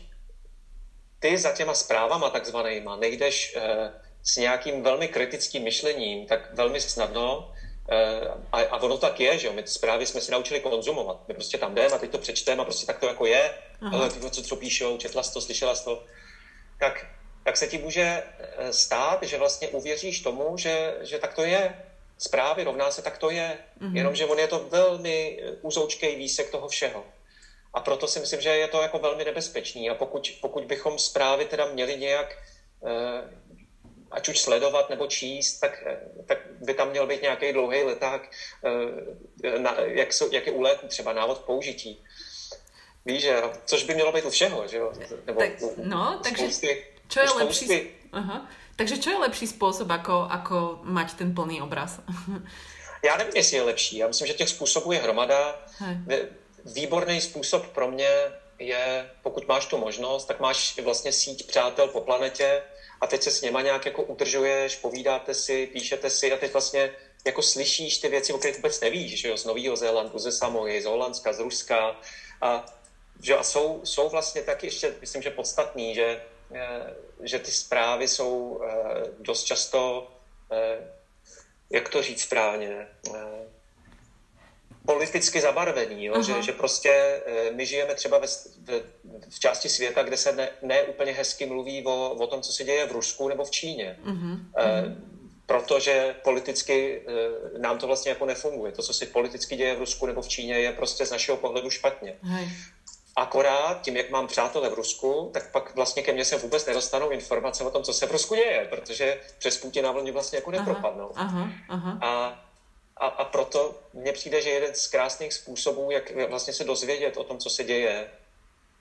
ty za těma zprávama takzvanýma nejdeš eh, s nějakým velmi kritickým myšlením, tak velmi snadno, eh, a, a ono tak je, že jo, my ty zprávy jsme si naučili konzumovat. My prostě tam jdeme a teď to přečteme a prostě tak to jako je, ale ty co, co píšou, četla jsi to, slyšela jsi to, tak, tak se ti může eh, stát, že vlastně uvěříš tomu, že, že tak to je. Zprávy rovná se tak to je, mm-hmm. jenomže on je to velmi úzoučkej výsek toho všeho. A proto si myslím, že je to jako velmi nebezpečný. A pokud, pokud bychom zprávy teda měli nějak, eh, ať už sledovat nebo číst, tak, eh, tak by tam měl být nějaký dlouhý leták, eh, na, jak, jsou, jak je u léku třeba návod k použití. Víš, že, což by mělo být u všeho, že jo? Nebo tak, u, no, takže spousty, čo je spousty... lepší... Aha. Takže čo je lepší způsob, ako, ako mať ten plný obraz? Já nevím, jestli je lepší. Já myslím, že těch způsobů je hromada. Hej výborný způsob pro mě je, pokud máš tu možnost, tak máš vlastně síť přátel po planetě a teď se s něma nějak jako udržuješ, povídáte si, píšete si a teď vlastně jako slyšíš ty věci, o kterých vůbec nevíš, že jo, z Nového Zélandu, ze Samoji, z Holandska, z Ruska. A, že a jsou, jsou vlastně taky ještě, myslím, že podstatný, že, eh, že ty zprávy jsou eh, dost často, eh, jak to říct správně, politicky zabarvení, jo? Že, že prostě eh, my žijeme třeba ve, v, v části světa, kde se ne, ne úplně hezky mluví o, o tom, co se děje v Rusku nebo v Číně. Uh-huh. E, protože politicky e, nám to vlastně jako nefunguje. To, co se politicky děje v Rusku nebo v Číně, je prostě z našeho pohledu špatně. Hej. Akorát tím, jak mám přátelé v Rusku, tak pak vlastně ke mně se vůbec nedostanou informace o tom, co se v Rusku děje, protože přes Putina oni vlastně jako nepropadnou. Aha, aha, aha. A a, a proto mně přijde, že jeden z krásných způsobů, jak vlastně se dozvědět o tom, co se děje,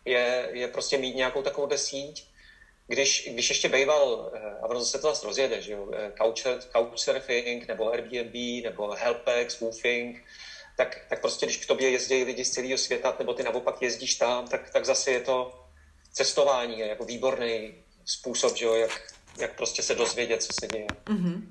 je, je prostě mít nějakou takovou síť, když, když ještě bejval, eh, a ono se to zase rozjede, že jo, eh, couchsurfing, nebo Airbnb, nebo Helpex, Woofing, tak, tak prostě když k tobě jezdí lidi z celého světa, nebo ty naopak jezdíš tam, tak, tak zase je to cestování, je jako výborný způsob, že jo, jak, jak prostě se dozvědět, co se děje. Mm-hmm.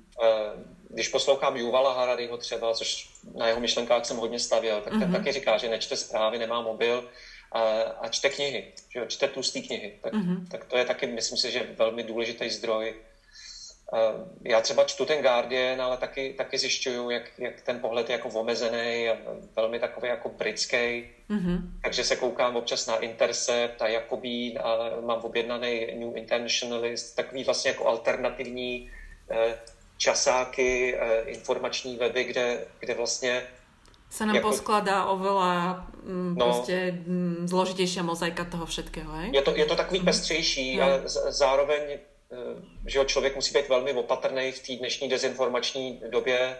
Když poslouchám Juvala Harariho třeba, což na jeho myšlenkách jsem hodně stavěl, tak mm-hmm. ten taky říká, že nečte zprávy, nemá mobil, a, a čte knihy, že jo, čte tlusté knihy. Tak, mm-hmm. tak to je taky, myslím si, že velmi důležitý zdroj. Já třeba čtu ten Guardian, ale taky, taky zjišťuju, jak, jak ten pohled je jako omezený a velmi takový jako britský. Mm-hmm. Takže se koukám občas na Intercept a Jakobín a mám objednaný New Internationalist, takový vlastně jako alternativní eh, časáky, eh, informační weby, kde, kde vlastně sa nám jako... poskladá oveľa mm, no, prostě mm, zložitější mozaika toho všetkého, hej? Je to, je to takový mm. pestřejší, no. ale zároveň eh, že člověk musí být velmi opatrný v té dnešní dezinformační době,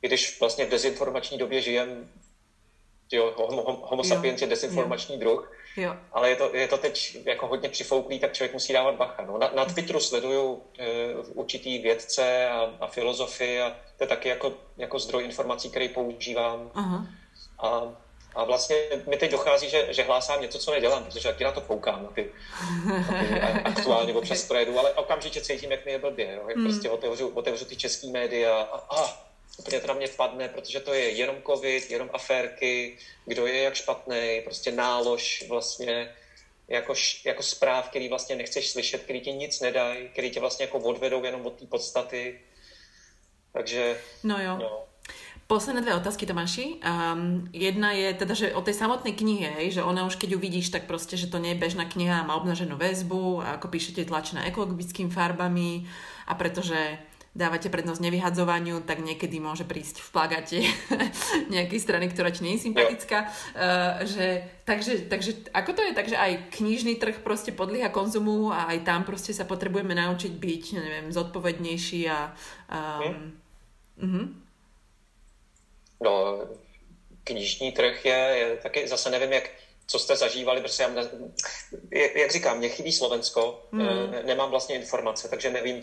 když vlastně v dezinformační době žijem, jo, homo, homo sapiens je dezinformační jo. druh, jo. ale je to, je to teď jako hodně přifouklý, tak člověk musí dávat bacha. No. Na, na Twitteru sleduju uh, určitý vědce a, a filozofy a to je taky jako, jako zdroj informací, který používám. Aha. A, a vlastně mi teď dochází, že, že hlásám něco, co nedělám, protože taky na to koukám, na ty, na ty aktuálně občas projedu, ale okamžitě cítím, jak mi je blbě. Jo? Jak hmm. prostě otevřu, otevřu ty český média a, a úplně to na mě vpadne, protože to je jenom covid, jenom aférky, kdo je jak špatný, prostě nálož vlastně jako, jako zpráv, který vlastně nechceš slyšet, který ti nic nedají, který tě vlastně jako odvedou jenom od té podstaty. Takže... No jo. No. Posledné dve otázky, Tomáši. Um, jedna je teda, že o tej samotnej knihe, hej, že ona už keď ju vidíš, tak prostě, že to nie je bežná kniha, má obnaženú väzbu, a ako píšete tlačená ekologickými farbami a pretože dávate prednosť nevyhadzovaniu, tak niekedy môže prísť v plagate nejakej strany, ktorá ti nie je sympatická. Uh, že, takže, takže ako to je? Takže aj knižný trh prostě podlieha konzumu a aj tam prostě sa potrebujeme naučiť byť, neviem, zodpovednejší a... Um, hmm. uh-huh. No, knižní trh je, je taky, zase nevím, jak, co jste zažívali, protože já, ne, jak říkám, mě chybí Slovensko, mm. ne, nemám vlastně informace, takže nevím,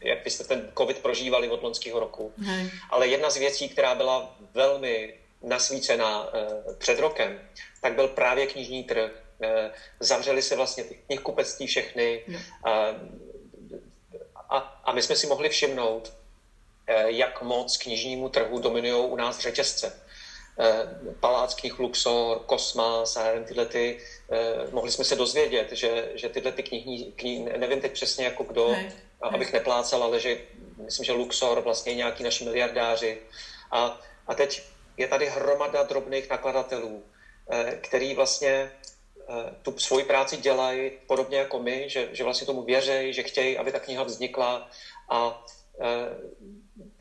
jak byste ten covid prožívali od loňského roku. Mm. Ale jedna z věcí, která byla velmi nasvícená uh, před rokem, tak byl právě knižní trh. Uh, zavřeli se vlastně ty knihkupectví všechny uh, a, a my jsme si mohli všimnout, jak moc knižnímu trhu dominují u nás řetězce. Eh, Palác knih Luxor, Kosmas a tyhle ty, eh, mohli jsme se dozvědět, že, že tyhle ty knihy, knihy, nevím teď přesně jako kdo, ne, abych neplácal, ale že myslím, že Luxor, vlastně nějaký naši miliardáři. A, a teď je tady hromada drobných nakladatelů, eh, který vlastně tu svoji práci dělají podobně jako my, že, že vlastně tomu věří, že chtějí, aby ta kniha vznikla a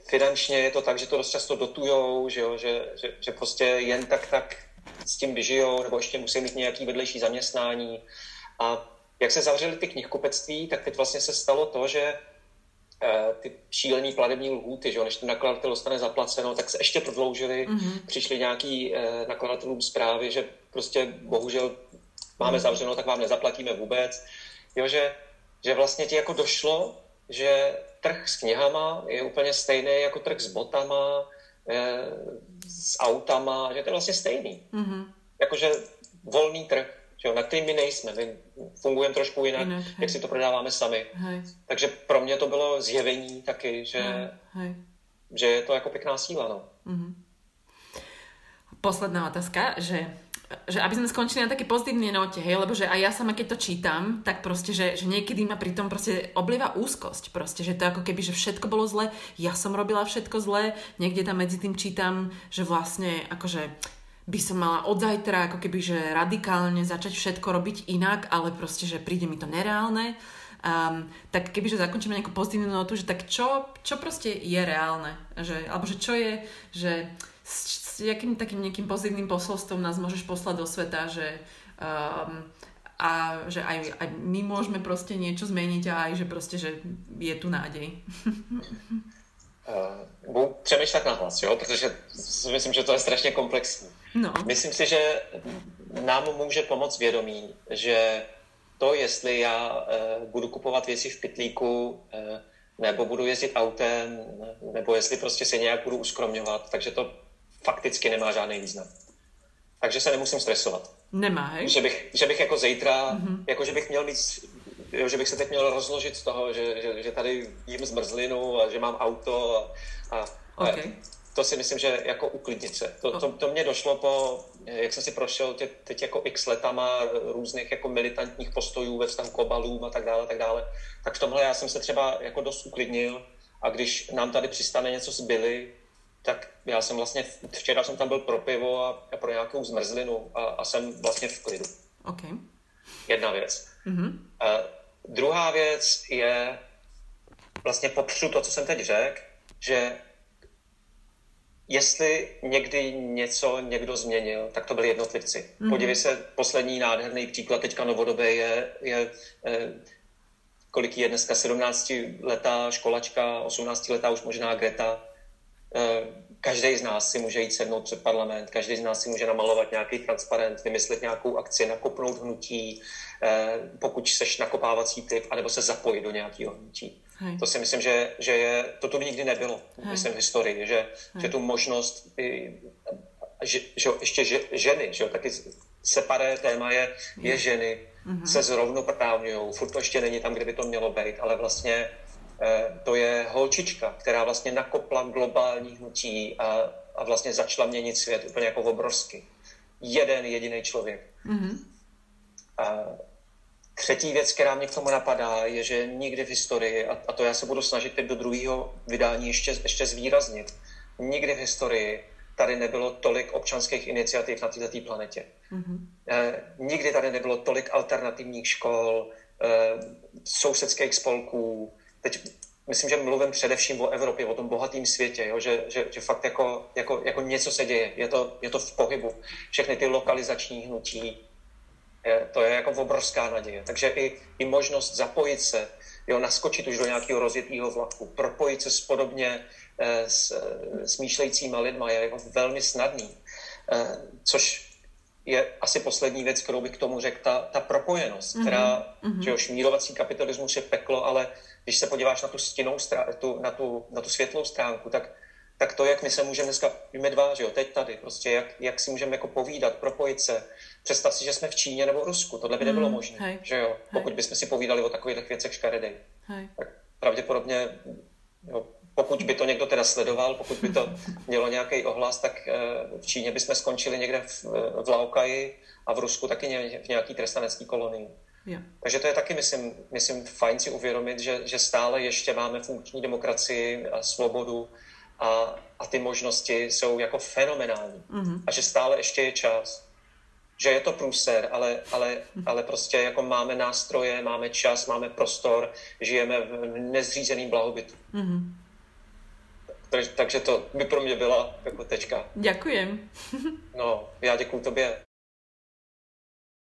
finančně je to tak, že to dost často dotujou, že, jo, že, že, že prostě jen tak tak s tím vyžijou, nebo ještě musí mít nějaký vedlejší zaměstnání. A jak se zavřely ty knihkupectví, tak teď vlastně se stalo to, že eh, ty šílený platební lhůty, že jo, než ten nakladatel dostane zaplaceno, tak se ještě prodloužily. Mm-hmm. Přišly nějaký eh, nakladatelům zprávy, že prostě bohužel máme mm-hmm. zavřeno, tak vám nezaplatíme vůbec. Jo, že, že vlastně ti jako došlo, že trh s knihama je úplně stejný jako trh s botama, eh, s autama, že to je vlastně stejný. Mm-hmm. Jakože volný trh, že jo, na který my nejsme, my fungujeme trošku jinak, jinak jak si to prodáváme sami. Hej. Takže pro mě to bylo zjevení taky, že, hej. Hej. že je to jako pěkná síla. No. Mm-hmm. Posledná otázka, že že aby sme skončili na také pozitívnej note, hej, lebo že aj ja sama keď to čítam, tak proste, že, že niekedy ma pri tom proste oblieva úzkosť, proste, že to ako keby, že všetko bolo zle, ja som robila všetko zle, niekde tam medzi tým čítam, že vlastne akože by som mala od zajtra ako keby, že radikálne začať všetko robiť inak, ale proste, že príde mi to nereálne. Um, tak kebyže zakončíme nejakú pozitívnu notu, že tak čo, čo proste je reálne? Že, alebo že čo je, že jakým takým nejakým pozitívnym posolstvom nás môžeš poslať do sveta, že um, a že aj, aj my môžeme proste niečo zmeniť a aj, že proste, že je tu nádej. Uh, budu přemýšlet na hlas, jo? protože si myslím, že to je strašně komplexní. No. Myslím si, že nám může pomoct vědomí, že to, jestli já uh, budu kupovat věci v pitlíku, uh, nebo budu jezdit autem, nebo jestli prostě se nějak budu uskromňovat, takže to fakticky nemá žádný význam. Takže se nemusím stresovat. Nemá, hej? Že bych, že bych jako zítra, mm-hmm. jako že bych měl mít, že bych se teď měl rozložit z toho, že, že, že tady jím zmrzlinu a že mám auto a, a, okay. a to si myslím, že jako uklidnit se. To, to, to mě došlo po, jak jsem si prošel tě, teď jako x letama různých jako militantních postojů ve vztahu k obalům a tak dále, tak dále. Tak v tomhle já jsem se třeba jako dost uklidnil a když nám tady přistane něco z Billy, tak já jsem vlastně, včera jsem tam byl pro pivo a, a pro nějakou zmrzlinu a, a jsem vlastně v klidu. Okay. Jedna věc. Mm-hmm. A druhá věc je, vlastně popřu to, co jsem teď řekl, že jestli někdy něco někdo změnil, tak to byli jednotlivci. Mm-hmm. Podívej se, poslední nádherný příklad teďka novodobé je, je eh, kolik je dneska 17 letá školačka, 18 letá už možná Greta, každý z nás si může jít sednout před parlament, každý z nás si může namalovat nějaký transparent, vymyslet nějakou akci, nakopnout hnutí, eh, pokud seš nakopávací typ, anebo se zapojit do nějakého hnutí. Hej. To si myslím, že, že je, to tu nikdy nebylo, Hej. myslím, v historii, že, že tu možnost, že, že ještě že, ženy, že taky separé téma je, je ženy, mm-hmm. se zrovnoprávňují, furt to ještě není tam, kde by to mělo být, ale vlastně Eh, to je holčička, která vlastně nakopla globální hnutí a, a vlastně začala měnit svět úplně jako obrovsky. Jeden jediný člověk. Mm-hmm. A třetí věc, která mě k tomu napadá, je, že nikdy v historii, a, a to já se budu snažit teď do druhého vydání ještě, ještě zvýraznit, nikdy v historii tady nebylo tolik občanských iniciativ na této planetě. Mm-hmm. E, nikdy tady nebylo tolik alternativních škol, e, sousedských spolků, teď myslím, že mluvím především o Evropě, o tom bohatém světě, jo? Že, že, že fakt jako, jako, jako něco se děje, je to, je to v pohybu. Všechny ty lokalizační hnutí, je, to je jako obrovská naděje. Takže i, i možnost zapojit se, jo, naskočit už do nějakého rozjetého vlaku, propojit se s podobně eh, s, s myšlejícíma lidma je jako velmi snadný. Eh, což je asi poslední věc, kterou bych k tomu řekl, ta, ta propojenost, mm-hmm. která, mm-hmm. že jo, šmírovací kapitalismus je peklo, ale když se podíváš na tu stinnou stránku, tu, na, tu, na tu světlou stránku, tak, tak to, jak my se můžeme dneska, my dva, že jo, teď tady, prostě jak, jak si můžeme jako povídat, propojit se. Představ si, že jsme v Číně nebo v Rusku, tohle by nebylo mm, možné, hej, že jo, pokud hej. bychom si povídali o takových věcech škaredej. Tak pravděpodobně, jo, pokud by to někdo teda sledoval, pokud by to mělo nějaký ohlas, tak eh, v Číně bychom skončili někde v, v Laukaji a v Rusku taky v nějaký trestanecký kolonii. Takže to je taky, myslím, myslím fajn si uvědomit, že, že stále ještě máme funkční demokracii a svobodu a, a ty možnosti jsou jako fenomenální. Mm-hmm. A že stále ještě je čas. Že je to průser, ale, ale, mm-hmm. ale prostě jako máme nástroje, máme čas, máme prostor, žijeme v nezřízeném blahobytu. Mm-hmm. Takže, takže to by pro mě byla jako tečka. Děkujem. no, já děkuji tobě.